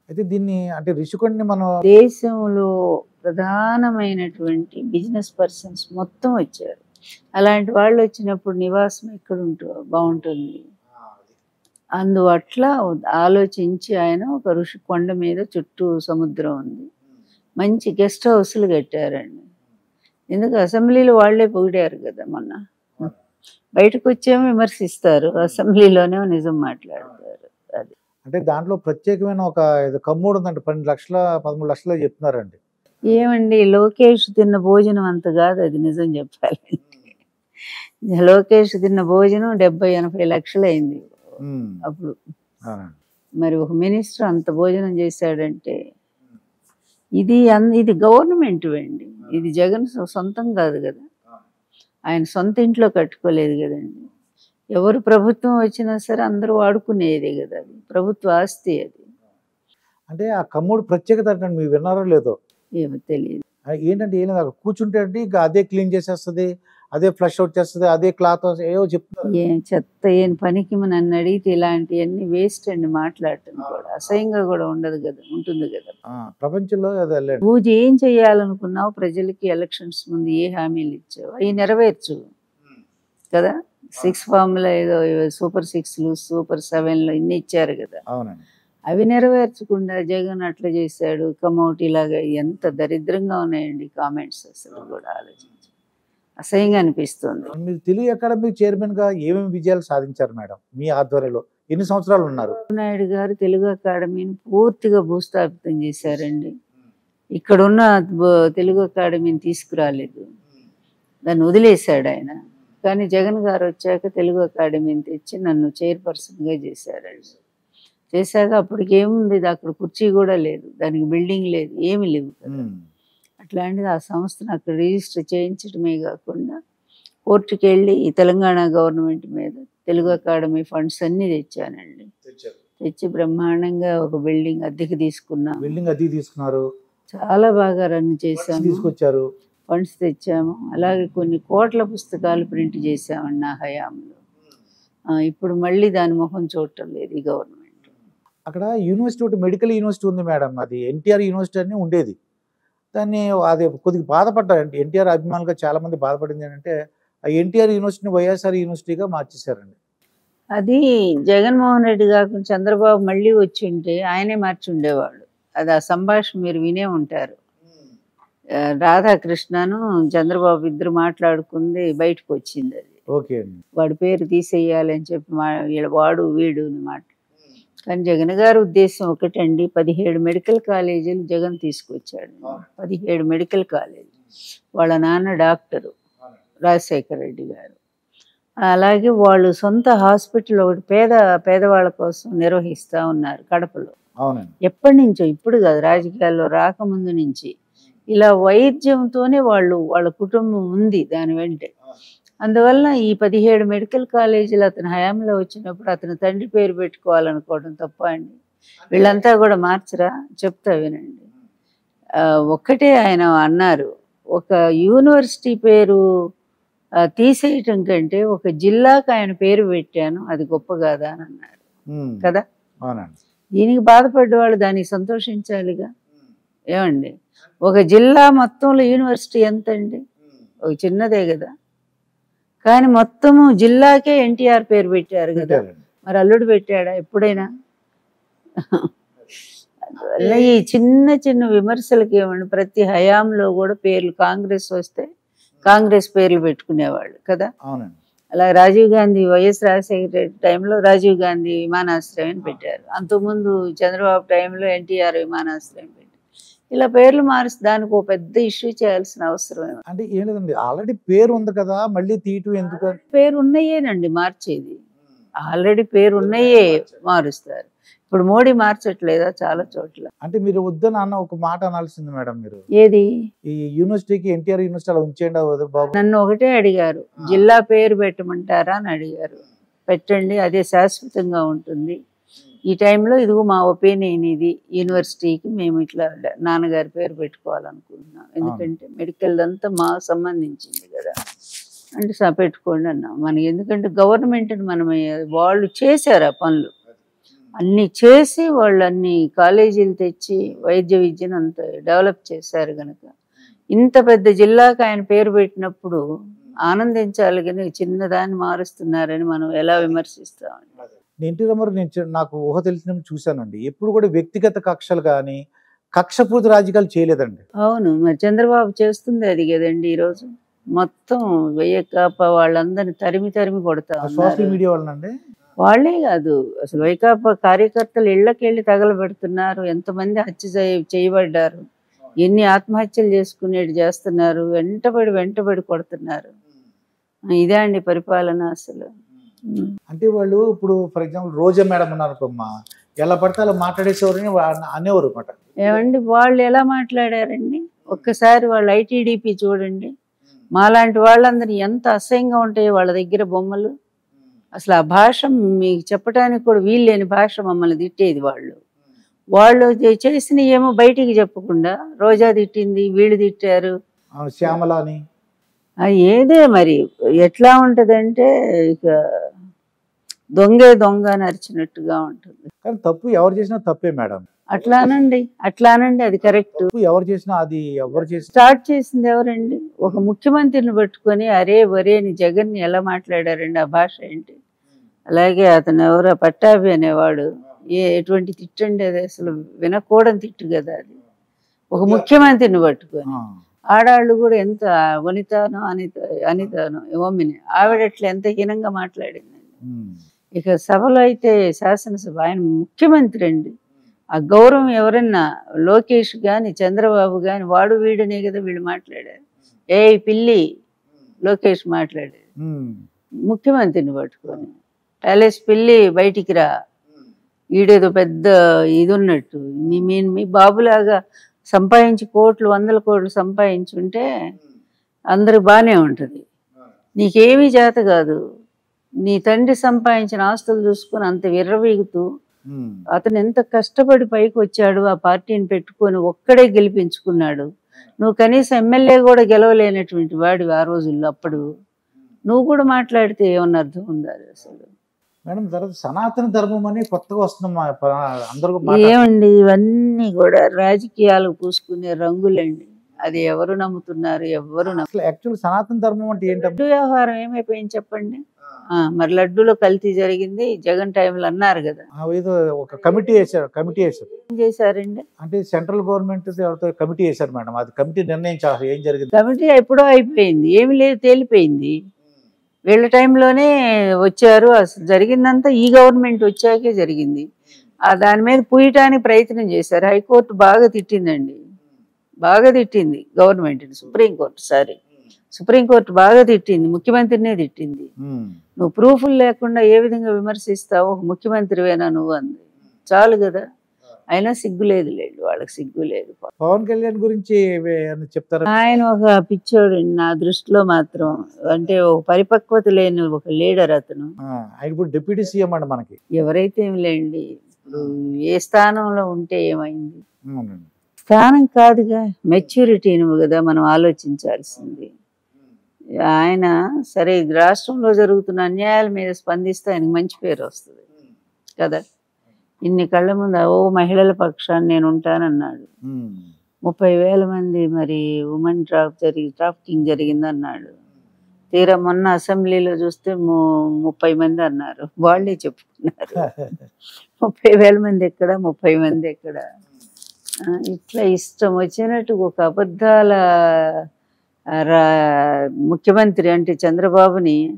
అయితే దీన్ని అంటే రిషికొండని మనం దేశంలో ప్రధానమైనటువంటి బిజినెస్ పర్సన్స్ మొత్తం వచ్చారు. అలాంటి వాళ్ళు వచ్చినప్పుడు నివాసం ఎక్కడ ఉంటూ బాగుంటుంది. అందువట్ల ఆలోచించి ఆయన ఒక ఋషి కొండ మీద చుట్టూ సముద్రం ఉంది. మంచి గెస్ట్ హౌస్లు కట్టారండి. ఎందుకు అసెంబ్లీలో వాళ్ళే పొగిడారు కదా మొన్న. బయటకు వచ్చేమో విమర్శిస్తారు. అసెంబ్లీలోనే నిజం మాట్లాడతారు. అది. అంటే దాంట్లో ప్రత్యేకమైన ఒక కమ్మూడు ఉందండి పన్నెండు లక్షల పదమూడు లక్షలు చెప్తున్నారండి. ఏమండి లోకేష్ తిన్న భోజనం అంత కాదు అది నిజం చెప్పాలంటే లోకేష్ తిన్న భోజనం డెబ్బై ఎనభై లక్షలు అయింది అప్పుడు. మరి ఒక మినిస్టర్ అంత భోజనం చేశాడంటే ఇది ఇది గవర్నమెంట్ అండి. ఇది జగన్ సొంతం కాదు కదా. ఆయన సొంత ఇంట్లో కట్టుకోలేదు కదండి. ఎవరు ప్రభుత్వం వచ్చినా సరే అందరూ వాడుకునేదే కదా అది. ప్రభుత్వ ఆస్తి అది. అంటే ఆ కమ్మూడు ప్రత్యేకత అంటే మీరు విన్నారో లేదో? ఏమో తెలియదు ఏంటంటే ఏం లేదు అక్కడ కూర్చుంటే అంటే ఇంకా అదే క్లీన్ చేసేస్తుంది అదే ఫ్లష్ అవుట్ చేస్తుంది అదే క్లాత్ ఏవో చెప్తున్నారు. ఏం చెత్త ఏం పనికి నన్ను అడిగితే ఇలాంటివన్నీ వేస్ట్ అండి మాట్లాడటం కూడా. అసహ్యంగా కూడా ఉండదు కదా ఉంటుంది కదా. ప్రపంచంలో పూజ ఏం చేయాలనుకున్నావు? ప్రజలకి ఎలక్షన్స్ ముందు ఏ హామీలు ఇచ్చావు? అవి నెరవేర్చు. కదా? సిక్స్ ఫార్ములా ఏదో సూపర్ సిక్స్లు సూపర్ సెవెన్లు ఇన్ని ఇచ్చారు కదా. అవి నెరవేర్చకుండా జగన్ అట్లా చేశాడు కమౌట్ ఇలాగా ఎంత దరిద్రంగా ఉన్నాయండి కామెంట్స్ అసలు కూడా ఆలోచించి అసహ్యంగా అనిపిస్తుంది. మీరు తెలుగు అకాడమీ చైర్మన్గా ఏమేమి విజయాలు సాధించారు మేడం? మీ ఆధ్వర్యంలో ఎన్ని సంవత్సరాలు ఉన్నారు? నాయుడు గారు తెలుగు అకాడమీని పూర్తిగా భూస్థాపితం చేశారండి. ఇక్కడున్న తెలుగు అకాడమీని తీసుకురాలేదు. దాన్ని వదిలేశాడు ఆయన. కానీ జగన్ గారు వచ్చాక తెలుగు అకాడమీని తెచ్చి నన్ను చైర్పర్సన్గా చేశారండి. చేశాక అప్పటికి ఏముంది? ఇది అక్కడ కుర్చీ కూడా లేదు. దానికి బిల్డింగ్ లేదు. ఏమీ లేవు. కదా. అట్లాంటిది ఆ సంస్థను అక్కడ రిజిస్టర్ చేయించడమే కాకుండా కోర్టుకి వెళ్ళి ఈ తెలంగాణ గవర్నమెంట్ మీద తెలుగు అకాడమీ ఫండ్స్ అన్నీ తెచ్చానండి. తెచ్చి బ్రహ్మాండంగా ఒక బిల్డింగ్ అద్దెకి తీసుకున్నాం. బిల్డింగ్ అది తీసుకున్నారు. చాలా బాగా రన్ చేశాము. తీసుకొచ్చారు. ఫండ్స్ తెచ్చాము. అలాగే కొన్ని కోట్ల పుస్తకాలు ప్రింట్ చేశామండి నా హయాంలో. ఇప్పుడు మళ్ళీ దాని మొహం చూడటం లేదు ఈ గవర్నమెంట్. అక్కడ యూనివర్సిటీ ఒకటి మెడికల్ యూనివర్సిటీ ఉంది మేడం. అది ఎన్టీఆర్ యూనివర్సిటీ అని ఉండేది. దాన్ని అది కొద్దిగా బాధపడ్డారు. ఎన్టీఆర్ అభిమానులుగా చాలా మంది బాధపడింది ఏంటంటే ఆ ఎన్టీఆర్ యూనివర్సిటీని వైఎస్ఆర్ యూనివర్సిటీగా మార్చేశారండి. అది జగన్మోహన్ రెడ్డి కాకుండా చంద్రబాబు మళ్ళీ వచ్చి ఉంటే ఆయనే మార్చి ఉండేవాడు అది ఆ సంభాషణ మీరు వినే ఉంటారు. రాధాకృష్ణను చంద్రబాబు ఇద్దరు మాట్లాడుకుంది బయటకు వచ్చింది అది. ఓకే అండి. వాడి పేరు తీసేయాలి అని చెప్పి వాడు వీడు మాట. కానీ జగన్ గారి ఉద్దేశం ఒకటండి పదిహేడు మెడికల్ కాలేజీలు జగన్ తీసుకొచ్చాడు. పదిహేడు మెడికల్ కాలేజీ వాళ్ళ నాన్న డాక్టరు రాజశేఖర రెడ్డి గారు. అలాగే వాళ్ళు సొంత హాస్పిటల్ ఒకటి పేద పేదవాళ్ళ కోసం నిర్వహిస్తూ ఉన్నారు కడపలో. ఎప్పటి నుంచో ఇప్పుడు కాదు రాజకీయాల్లో రాకముందు నుంచి. ఇలా వైద్యంతోనే వాళ్ళు వాళ్ళ కుటుంబం ఉంది దాని వెంటే. అందువల్ల ఈ పదిహేడు మెడికల్ కాలేజీలు అతని హయాంలో వచ్చినప్పుడు అతని తండ్రి పేరు పెట్టుకోవాలనుకోవడం తప్ప అండి. వీళ్ళంతా కూడా మార్చరా? చెప్తా వినండి. ఒక్కటే ఆయన అన్నారు. ఒక యూనివర్సిటీ పేరు తీసేయటం కంటే ఒక జిల్లాకు ఆయన పేరు పెట్టాను అది గొప్ప కాదా అని అన్నారు. ఉమ్. కదా? దీనికి బాధపడ్డ వాళ్ళు దానికి సంతోషించాలిగా? ఏమండి? ఒక జిల్లా మొత్తంలో యూనివర్సిటీ ఎంత అండి ఒక చిన్నదే కదా? కానీ మొత్తము జిల్లాకే ఎన్టీఆర్ పేరు పెట్టారు కదా. మరి అల్లుడు పెట్టాడా ఎప్పుడైనా? అందువల్ల ఈ చిన్న చిన్న విమర్శలకి ఏమండి ప్రతి హయాంలో కూడా పేర్లు కాంగ్రెస్ వస్తే కాంగ్రెస్ పేర్లు పెట్టుకునేవాళ్ళు కదా. అలా రాజీవ్ గాంధీ వైఎస్ రాజశేఖర రెడ్డి టైంలో రాజీవ్ గాంధీ విమానాశ్రయం పెట్టారు. అంతకుముందు చంద్రబాబు టైంలో ఎన్టీఆర్ విమానాశ్రయం ఇలా పేర్లు మారుస్తే దానికి ఒక పెద్ద ఇష్యూ చేయాల్సిన అవసరం అంటే ఏం లేదండి ఆల్రెడీ పేరు ఉంది కదా మళ్ళీ తీయటం ఎందుకు? పేరు ఉన్నాయేనండి మార్చేది ఆల్రెడీ పేరు ఉన్నాయే మారుస్తారు. ఇప్పుడు మోడీ మార్చట్లేదా చాలా చోట్ల. అంటే మీరు వద్దని అన్న ఒక మాట అనాల్సింది మేడం మీరు. ఏది? ఈ యూనివర్సిటీకి ఎన్టీఆర్ యూనివర్సిటీ అలా ఉంచేయండి వద్దు బాబు. నన్ను ఒకటే అడిగారు. జిల్లా పేరు పెట్టమంటారా అని అడిగారు. పెట్టండి అదే శాశ్వతంగా ఉంటుంది. ఈ టైంలో ఇదిగో మా ఒపీనియన్ ఇది. యూనివర్సిటీకి మేము ఇట్లా నాన్నగారి పేరు పెట్టుకోవాలనుకుంటున్నాం. ఎందుకంటే మెడికల్ అంతా మా సంబంధించింది కదా. అంటే పెట్టుకోండి అన్నాం. మనకి ఎందుకంటే గవర్నమెంట్ని మనం వాళ్ళు చేశారు ఆ పనులు. అన్ని చేసి వాళ్ళు అన్ని కాలేజీలు తెచ్చి వైద్య విద్యను అంత డెవలప్ చేశారు కనుక ఇంత పెద్ద జిల్లాకు ఆయన పేరు పెట్టినప్పుడు ఆనందించాలి కానీ చిన్నదాన్ని మారుస్తున్నారని మనం ఎలా విమర్శిస్తాం ఎన్టీ రామారావు నేను నాకు ఊహ తెలిసినప్పుడు చూశానండి. ఎప్పుడు కూడా వ్యక్తిగత కక్షలు కానీ కక్షపూరిత రాజకీయాలు చేయలేదండి. అవును మరి చంద్రబాబు చేస్తుంది అది కదండి ఈరోజు. మొత్తం వెయ్యకాప వాళ్ళందరిని తరిమి తరిమి కొడతా సోషల్ మీడియా వలనండి వాళ్ళే కాదు అసలు వైకాపా కార్యకర్తలు ఇళ్ళకెళ్ళి తగలబెడుతున్నారు. ఎంతమంది హత్య చేయ- చేయబడ్డారు. ఎన్ని ఆత్మహత్యలు చేసుకునేటి చేస్తున్నారు. వెంటబడి వెంటబడి కొడుతున్నారు. ఇదే అండి పరిపాలన అసలు. అంటే వాళ్ళు ఇప్పుడు ఫర్ ఎగ్జాంపుల్ రోజా మేడం ఉన్నారు అనుకోమ్మా ఎలా పడితే అలా మాట్లాడేసేవారని అనేవారు అనమాట ఏమండి వాళ్ళు ఎలా మాట్లాడారండి? ఒక్కసారి వాళ్ళు ఐటీడీపీ చూడండి. మాలాంటి వాళ్ళందరూ ఎంత అసహ్యంగా ఉంటాయో వాళ్ళ దగ్గర బొమ్మలు. అసలు ఆ భాష మీకు చెప్పడానికి కూడా వీల్లేని భాష మమ్మల్ని తిట్టేది వాళ్ళు. వాళ్ళు చేసిన ఏమో బయటికి చెప్పకుండా రోజా తిట్టింది వీళ్ళు తిట్టారు. శ్యామల అని అది ఏదే మరి ఎట్లా ఉంటదంటే ఇక దొంగే దొంగ నరిచినట్టుగా ఉంటుంది. కానీ తప్పు ఎవరు చేసినా తప్పే మేడం. అట్లానండి అట్లానండి అది కరెక్ట్ ఎవరు చేసినా అది ఎవరు చేసినా స్టార్ట్ చేసింది ఎవరండి? ఒక ముఖ్యమంత్రిని పట్టుకొని అరే వరే అని జగన్ ఎలా మాట్లాడారండి? ఆ భాష ఏంటి? అలాగే అతను ఎవరో? పట్టాభి అనేవాడు. ఏ ఎటువంటి తిట్టండి అది? అసలు వినకూడని తిట్టు కదా అది. ఒక ముఖ్యమంత్రిని పట్టుకొని. ఆడాళ్ళు కూడా ఎంత వనితానో అనిత అనితానో ఓమిని ఆవిడ అట్లా ఎంత హీనంగా మాట్లాడిందండి. ఇక సభలో అయితే శాసనసభ ఆయన ముఖ్యమంత్రి అండి. ఆ గౌరవం ఎవరన్నా లోకేష్ గాని చంద్రబాబు గాని వాడు వీడనే కదా వీళ్ళు మాట్లాడారు. ఏ పిల్లి లోకేష్ మాట్లాడారు. ముఖ్యమంత్రిని పట్టుకొని ప్యాలెస్ పిల్లి బయటికి రా. ఈడేదో పెద్ద ఇది ఉన్నట్టు మీ మీ బాబులాగా సంపాదించి కోట్లు వందల కోట్లు సంపాదించుంటే అందరికి బాగానే ఉంటుంది. నీకేమీ చేత కాదు. నీ తండ్రి సంపాదించిన ఆస్తులు చూసుకొని అంత విర్రవీగుతూ అతను ఎంత కష్టపడి పైకి వచ్చాడు ఆ పార్టీని పెట్టుకొని ఒక్కడే గెలిపించుకున్నాడు. నువ్వు కనీసం ఎమ్మెల్యే కూడా గెలవలేనటువంటి వాడివి ఆ రోజుల్లో అప్పుడు. నువ్వు కూడా మాట్లాడితే ఏమన్నా అర్థం ఉందా అసలు? మేడం తర్వాత సనాతన ధర్మం అని కొత్తగా మాట్లాడుతున్నారు. ఏమండి ఇవన్నీ కూడా రాజకీయాలకు పూసుకునే రంగులండి. అది ఎవరు నమ్ముతున్నారు ఎవరు యాక్చువల్ సనాతన ధర్మం అంటే వ్యవహారం ఏమైపోయింది చెప్పండి? మరి లడ్డూలో కల్తీ జరిగింది జగన్ టైంలో అన్నారు కదా. ఆ, ఏదో ఒక కమిటీ వేశారు కమిటీ వేశారు. ఏం చేశారండి? అంటే సెంట్రల్ గవర్నమెంట్ ఎవరితో కమిటీ వేశారు మేడం. అది కమిటీ నిర్ణయించారు ఏం జరిగింది? కమిటీ ఎప్పుడో అయిపోయింది ఏమి లేదు తేలిపోయింది. వీళ్ళ టైంలోనే వచ్చారు అసలు జరిగిందంతా ఈ గవర్నమెంట్ వచ్చాకే జరిగింది. ఆ దాని మీద పూయటానికి ప్రయత్నం చేశారు. హైకోర్టు బాగా తిట్టిందండి. బాగా తిట్టింది గవర్నమెంట్ని సుప్రీంకోర్టు సారీ. సుప్రీంకోర్టు బాగా తిట్టింది ముఖ్యమంత్రినే తిట్టింది. నువ్వు ప్రూఫ్లు లేకుండా ఏ విధంగా విమర్శిస్తావు ఒక ముఖ్యమంత్రివేనా నువ్వు అంది. చాలు కదా. అయినా సిగ్గు లేదు లేడు వాళ్ళకి సిగ్గు లేదు. పవన్ కళ్యాణ్ గురించి చెప్తారా? ఆయన ఒక పిచ్చోడు నా దృష్టిలో మాత్రం. అంటే ఒక పరిపక్వత లేని ఒక లీడర్ అతను. ఇప్పుడు డిప్యూటీ సీఎం అండి మనకి. ఎవరైతే ఏం లేండి ఇప్పుడు ఏ స్థానంలో ఉంటే ఏమైంది. స్థానం కాదుగా మెచ్యూరిటీని కదా మనం ఆలోచించాల్సింది. ఆయన సరే రాష్ట్రంలో జరుగుతున్న అన్యాయాల మీద స్పందిస్తే ఆయనకు మంచి పేరు వస్తుంది. కదా? ఇన్ని కళ్ళ ముందు ఓ మహిళల పక్షాన్ని నేను ఉంటానన్నాడు. ముప్పై వేల మంది మరి ఉమెన్ ట్రాఫ్ జరిగి ట్రాఫికింగ్ జరిగిందన్నాడు. తీరా మొన్న అసెంబ్లీలో చూస్తే ముప్పై మంది అన్నారు. వాళ్ళే చెప్పుకున్నారు. *laughs* ముప్పై వేల మంది ఎక్కడ? ముప్పై మంది ఎక్కడ? ఇట్లా ఇష్టం వచ్చినట్టు ఒక అబద్ధాల ముఖ్యమంత్రి అంటే చంద్రబాబుని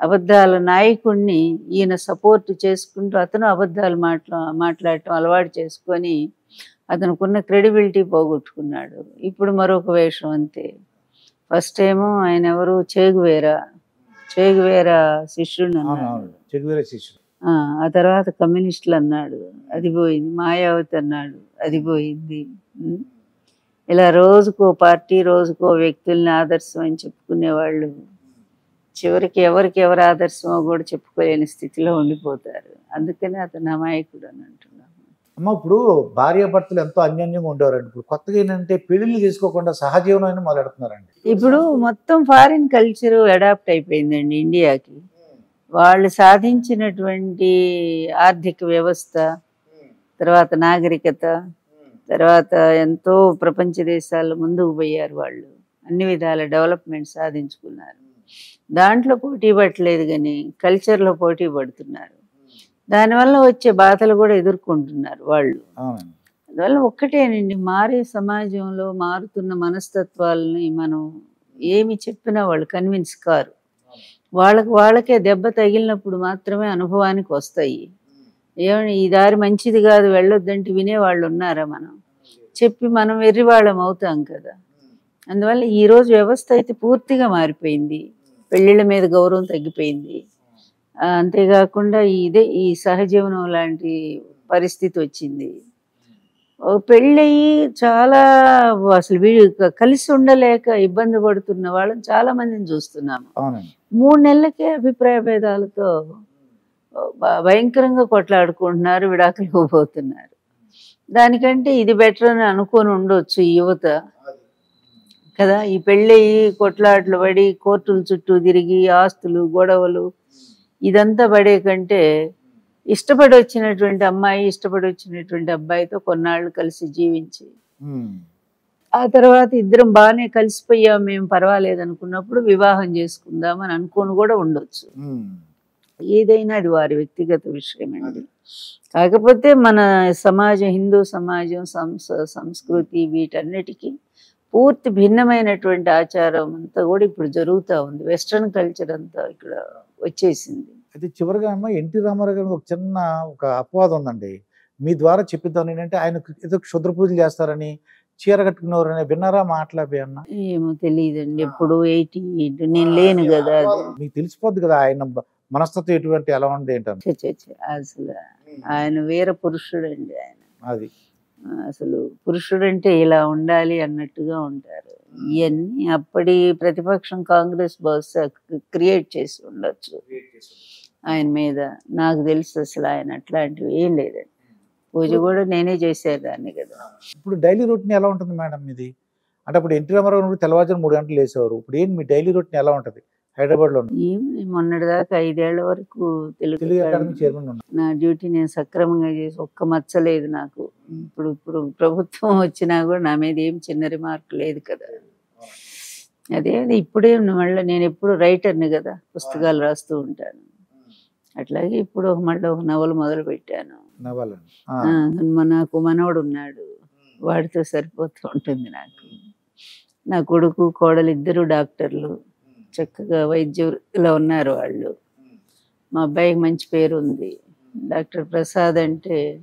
అబద్ధాల నాయకుడిని ఈయన సపోర్ట్ చేసుకుంటూ అతను అబద్ధాలు మాట్లా మాట్లాడటం అలవాటు చేసుకొని అతనుకున్న క్రెడిబిలిటీ పోగొట్టుకున్నాడు. ఇప్పుడు మరొక వేషం అంతే. ఫస్ట్ ఏమో ఆయన ఎవరు? చేగువేరా. చేగువేరా శిష్యుడు ఆ తర్వాత కమ్యూనిస్టులు అన్నాడు. అది పోయింది. మాయావతి అన్నాడు. అది పోయింది? ఇలా రోజుకో పార్టీ రోజుకో వ్యక్తుల్ని ఆదర్శం అని చెప్పుకునే వాళ్ళు చివరికి ఎవరికి ఎవరు ఆదర్శమో కూడా చెప్పుకోలేని స్థితిలో ఉండిపోతారు. అందుకనే అతను అమాయకుడు అని అంటున్నాను. అమ్మ ఇప్పుడు భార్యాభర్తలు ఎంతో అన్యోన్యంగా ఉండేవారండి. ఇప్పుడు కొత్తగా ఏంటంటే పెళ్ళిళ్ళు చేసుకోకుండా సహజీవనం మొదలెడుతున్నారండి. ఇప్పుడు మొత్తం ఫారిన్ కల్చర్ అడాప్ట్ అయిపోయిందండి ఇండియాకి. వాళ్ళు సాధించినటువంటి ఆర్థిక వ్యవస్థ తర్వాత నాగరికత తర్వాత ఎంతో ప్రపంచ దేశాలు ముందుకు పోయారు వాళ్ళు. అన్ని విధాల డెవలప్మెంట్ సాధించుకున్నారు. దాంట్లో పోటీ పడట్లేదు కానీ కల్చర్లో పోటీ పడుతున్నారు. దానివల్ల వచ్చే బాధలు కూడా ఎదుర్కొంటున్నారు వాళ్ళు. అందువల్ల ఒక్కటేనండి మారే సమాజంలో మారుతున్న మనస్తత్వాలని మనం ఏమి చెప్పినా వాళ్ళు కన్విన్స్ కారు. వాళ్ళకి వాళ్ళకే దెబ్బ తగిలినప్పుడు మాత్రమే అనుభవానికి వస్తాయి. ఏమని ఈ దారి మంచిది కాదు వెళ్ళొద్దంటే వినేవాళ్ళు ఉన్నారా మనం? చెప్పి మనం వెర్రివాళ్ళం అవుతాం కదా. అందువల్ల ఈ రోజు వ్యవస్థ అయితే పూర్తిగా మారిపోయింది. పెళ్ళిళ్ళ మీద గౌరవం తగ్గిపోయింది. అంతేకాకుండా ఇదే ఈ సహజీవనం లాంటి పరిస్థితి వచ్చింది. పెళ్ళయి చాలా అసలు వీళ్ళు క- కలిసి ఉండలేక ఇబ్బంది పడుతున్న వాళ్ళని చాలా మందిని చూస్తున్నాము. మూడు నెలలకే అభిప్రాయ భేదాలతో భయంకరంగా కొట్లాడుకుంటున్నారు విడాకులు పోతున్నారు దానికంటే ఇది బెటర్ అని అనుకొని ఉండొచ్చు యువత. కదా? ఈ పెళ్ళయి కొట్లాట్లు పడి కోర్టుల చుట్టూ తిరిగి ఆస్తులు గొడవలు ఇదంతా పడే కంటే ఇష్టపడి వచ్చినటువంటి అమ్మాయి ఇష్టపడి వచ్చినటువంటి అబ్బాయితో కొన్నాళ్ళు కలిసి జీవించి. ఆ తర్వాత ఇద్దరం బాగానే కలిసిపోయాం మేము పర్వాలేదు అనుకున్నప్పుడు వివాహం చేసుకుందాం అని అనుకొని కూడా ఉండొచ్చు. ఏదైనా అది వారి వ్యక్తిగత విషయం అండి కాకపోతే మన సమాజం హిందూ సమాజం సంస సంస్కృతి వీటన్నిటికీ పూర్తి భిన్నమైనటువంటి ఆచారం అంతా కూడా ఇప్పుడు జరుగుతూ ఉంది. వెస్ట్రన్ కల్చర్ అంతా ఇక్కడ వచ్చేసింది. అయితే చివరిగా అమ్మ ఎన్టీ రామారావు గారికి ఒక చిన్న ఒక అపవాదం ఉందండి. మీ ద్వారా చెప్పిద్దాం ఏంటంటే ఆయన ఏదో క్షుద్ర పూజలు చేస్తారని చీర కట్టుకునేవారని విన్నారా? మాట్లాడి అన్న. ఏమో తెలియదండి. ఎప్పుడు ఎయిటీ నేను లేను కదా మీకు తెలిసిపోద్ది కదా ఆయన మనస్తత్వం ఎటువంటి ఎలా ఉంది ఛే, అసలు ఆయన వీర పురుషుడండి ఆయన. అది. అసలు పురుషుడంటే ఇలా ఉండాలి అన్నట్టుగా ఉంటారు. ఇవన్నీ అప్పటి ప్రతిపక్షం కాంగ్రెస్ బహుశా క్రియేట్ చేసి ఉండొచ్చు. ఆయన మీద నాకు తెలుసు అసలు ఆయన అట్లాంటివి ఏం లేదండి. పూజ కూడా నేనే చేసేదాన్ని కదా. ఇప్పుడు డైలీ రొటీన్ ఎలా ఉంటుంది మేడం ఇది అంటే అప్పుడు ఎన్టీ రామారావు తెల్లవారుజాము మూడు గంటలు వేసేవారు ఇప్పుడు ఏంటి మీ డైలీ రొటీన్ ఎలా ఉంటుంది? హైదరాబాద్లో ఏమి మొన్నటిదాకా ఐదేళ్ళ వరకు తెలుగు నా డ్యూటీ నేను సక్రమంగా చేసి ఒక్క మచ్చలేదు నాకు. ఇప్పుడు ఇప్పుడు ప్రభుత్వం వచ్చినా కూడా నా మీద ఏం చిన్న రిమార్క్ లేదు కదా. అదే అది ఇప్పుడే మళ్ళీ నేను ఎప్పుడు రైటర్ని కదా పుస్తకాలు రాస్తూ ఉంటాను. అట్లాగే ఇప్పుడు ఒక మళ్ళీ ఒక నవల మొదలు పెట్టాను. నాకు మనవడు ఉన్నాడు. వాడితో సరిపోతూ ఉంటుంది నాకు. నా కొడుకు కోడలు ఇద్దరు డాక్టర్లు. చక్కగా వైద్య వృత్తిలో ఉన్నారు వాళ్ళు. మా అబ్బాయికి మంచి పేరు ఉంది. డాక్టర్ ప్రసాద్ అంటే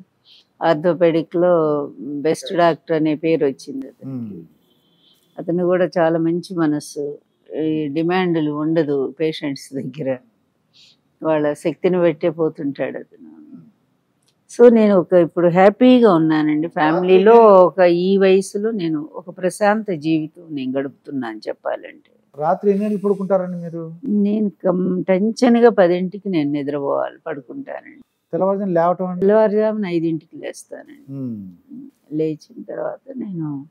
ఆర్థోపెడిక్లో బెస్ట్ డాక్టర్ అనే పేరు వచ్చింది అతనికి. అతను కూడా చాలా మంచి మనస్సు. ఈ డిమాండ్లు ఉండదు పేషెంట్స్ దగ్గర. వాళ్ళ శక్తిని పెట్టే పోతుంటాడు అతను. సో నేను ఒక ఇప్పుడు హ్యాపీగా ఉన్నానండి. ఫ్యామిలీలో ఒక ఈ వయసులో నేను ఒక ప్రశాంత జీవితం నేను గడుపుతున్నాను చెప్పాలంటే. రాత్రి ఎన్ని గంటలు పడుకుంటారండి మీరు? నేను కం- టెన్షన్గా పదింటికి నేను నిద్రపోవాలి పడుకుంటానండి. తెల్లవారుజాము లేవటం తెల్లవారుజామున ఐదింటికి లేస్తానండి. లేచిన తర్వాత నేను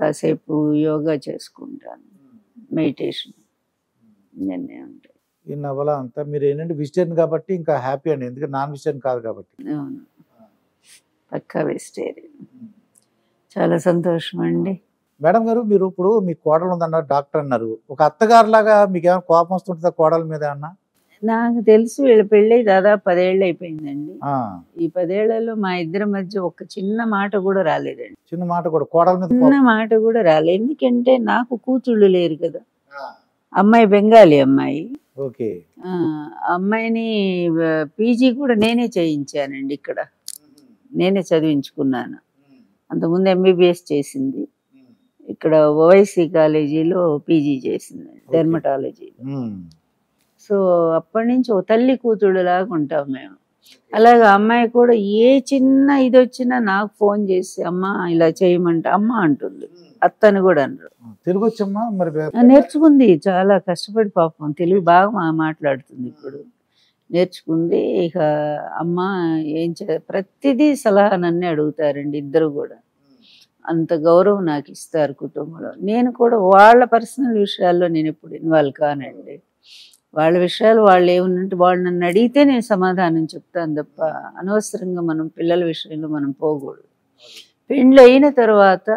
కాసేపు యోగా చేసుకుంటాను మెడిటేషన్ ఇవన్నీ ఉంటాయి. ఈ నవల అంతా మీరు ఏంటంటే వెజిటేరియన్ కాబట్టి ఇంకా హ్యాపీ అండి ఎందుకంటే నాన్ వెజిటేరియన్ కాదు కాబట్టి. అవును. పక్కా వెజిటేరియన్. చాలా సంతోషం అండి మేడం గారు మీరు ఇప్పుడు మీ కోడలు ఉందన్నారు డాక్టర్ అన్నారు. ఒక అత్తగారు లాగా మీకు ఏమైనా కోపం వస్తుంటుందా కోడల మీద అన్న నాకు తెలుసు వీళ్ళ పెళ్ళి దాదాపు పదేళ్ళు అయిపోయిందండి. ఈ పదేళ్ళలో మా ఇద్దరి మధ్య ఒక చిన్న మాట కూడా రాలేదండి. చిన్న మాట కూడా కోడల మీద చిన్న. మాట కూడా రాలేదు ఎందుకంటే నాకు కూతుళ్ళు లేరు కదా. అమ్మాయి బెంగాలీ అమ్మాయి. ఓకే. అమ్మాయిని పీజీ కూడా నేనే చేయించానండి ఇక్కడ. నేనే చదివించుకున్నాను. అంతకుముందు ఎంబీబీఎస్ చేసింది. ఇక్కడ ఓవైసీ కాలేజీలో పీజీ చేసింది డెర్మటాలజీలో ఉమ్. సో అప్పటి నుంచి ఓ తల్లి కూతుడు లాగా ఉంటాం మేము. అలాగే అమ్మాయి కూడా ఏ చిన్న ఇది వచ్చినా నాకు ఫోన్ చేసి అమ్మ ఇలా చేయమంటే అమ్మ అంటుంది. అత్తని కూడా అనరు. తెలుగు వచ్చమ్మా మరి ఆ, నేర్చుకుంది చాలా కష్టపడి పాపం. తెలుగు బాగా మాట్లాడుతుంది ఇప్పుడు. నేర్చుకుంది ఇక అమ్మ ఏం చే ప్రతిదీ సలహా నన్నే అడుగుతారండి ఇద్దరు కూడా. అంత గౌరవం నాకు ఇస్తారు కుటుంబంలో. నేను కూడా వాళ్ళ పర్సనల్ విషయాల్లో నేను ఎప్పుడు ఇన్వాల్వ్ కానండి. వాళ్ళ విషయాలు వాళ్ళు ఏమున్నట్టు వాళ్ళు నన్ను అడిగితే నేను సమాధానం చెప్తాను తప్ప అనవసరంగా మనం పిల్లల విషయంలో మనం పోకూడదు. పెళ్ళి అయిన తర్వాత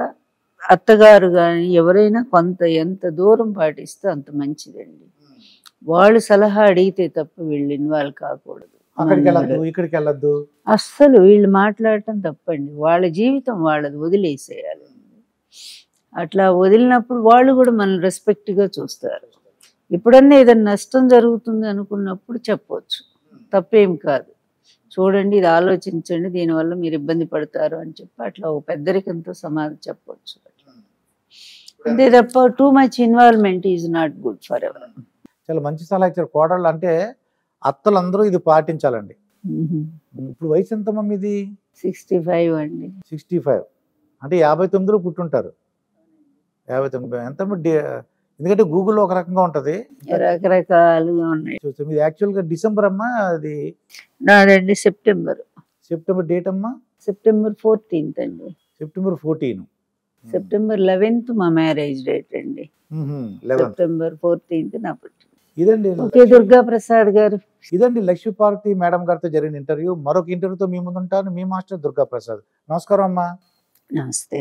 అత్తగారు కానీ ఎవరైనా కొంత ఎంత దూరం పాటిస్తే అంత మంచిదండి. వాళ్ళు సలహా అడిగితే తప్ప వీళ్ళు ఇన్వాల్వ్ కాకూడదు. అక్కడికి వెళ్ళద్దు ఇక్కడికి వెళ్ళొద్దు. అస్సలు వీళ్ళు మాట్లాడటం తప్పండి. వాళ్ళ జీవితం వాళ్ళది వదిలేసేయాలి. అట్లా వదిలినప్పుడు వాళ్ళు కూడా మన రెస్పెక్ట్గా చూస్తారు. ఎప్పుడన్నా ఏదైనా నష్టం జరుగుతుంది అనుకున్నప్పుడు చెప్పొచ్చు. తప్పేం కాదు. చూడండి ఇది ఆలోచించండి దీనివల్ల మీరు ఇబ్బంది పడతారు అని చెప్పి అట్లా ఓ పెద్దరికంతో సమాధానం చెప్పొచ్చు. అంతే తప్ప too much involvement is not good for ever చాలా మంచి సలహా ఇచ్చారు. కోడళ్ళు అంటే అత్తలందరూ ఇది పాటించాలండి. ఇప్పుడు వయసు ఎంతమ్మా మీది సిక్స్టీ ఫైవ్ అండి. Sixty five. అంటే యాభై తొమ్మిదిలో పుట్టుంటారు. యాభై తొమ్మిది. ఎంత ఎందుకంటే గూగుల్లో ఒక రకంగా ఉంటది. రకరకాలుగా ఉన్నాయి. డిసెంబర్ అమ్మా అది? నాదండి సెప్టెంబర్. సెప్టెంబర్ డేట్ అమ్మా? సెప్టెంబర్ ఫోర్టీన్త్ అండి. September fourteen. సెప్టెంబర్ లెవెన్త్ మా మ్యారేజ్ డేట్ అండి. సెప్టెంబర్ ఫోర్టీన్త్ నా పుట్టిన ఇదండి దుర్గా ప్రసాద్ గారు. ఇదండి లక్ష్మీపార్వతి మేడం గారితో జరిగిన ఇంటర్వ్యూ. మరొక ఇంటర్వ్యూతో మీ ముందుంటాను. మీ మాస్టర్ దుర్గా ప్రసాద్ నమస్కారం అమ్మా. నమస్తే.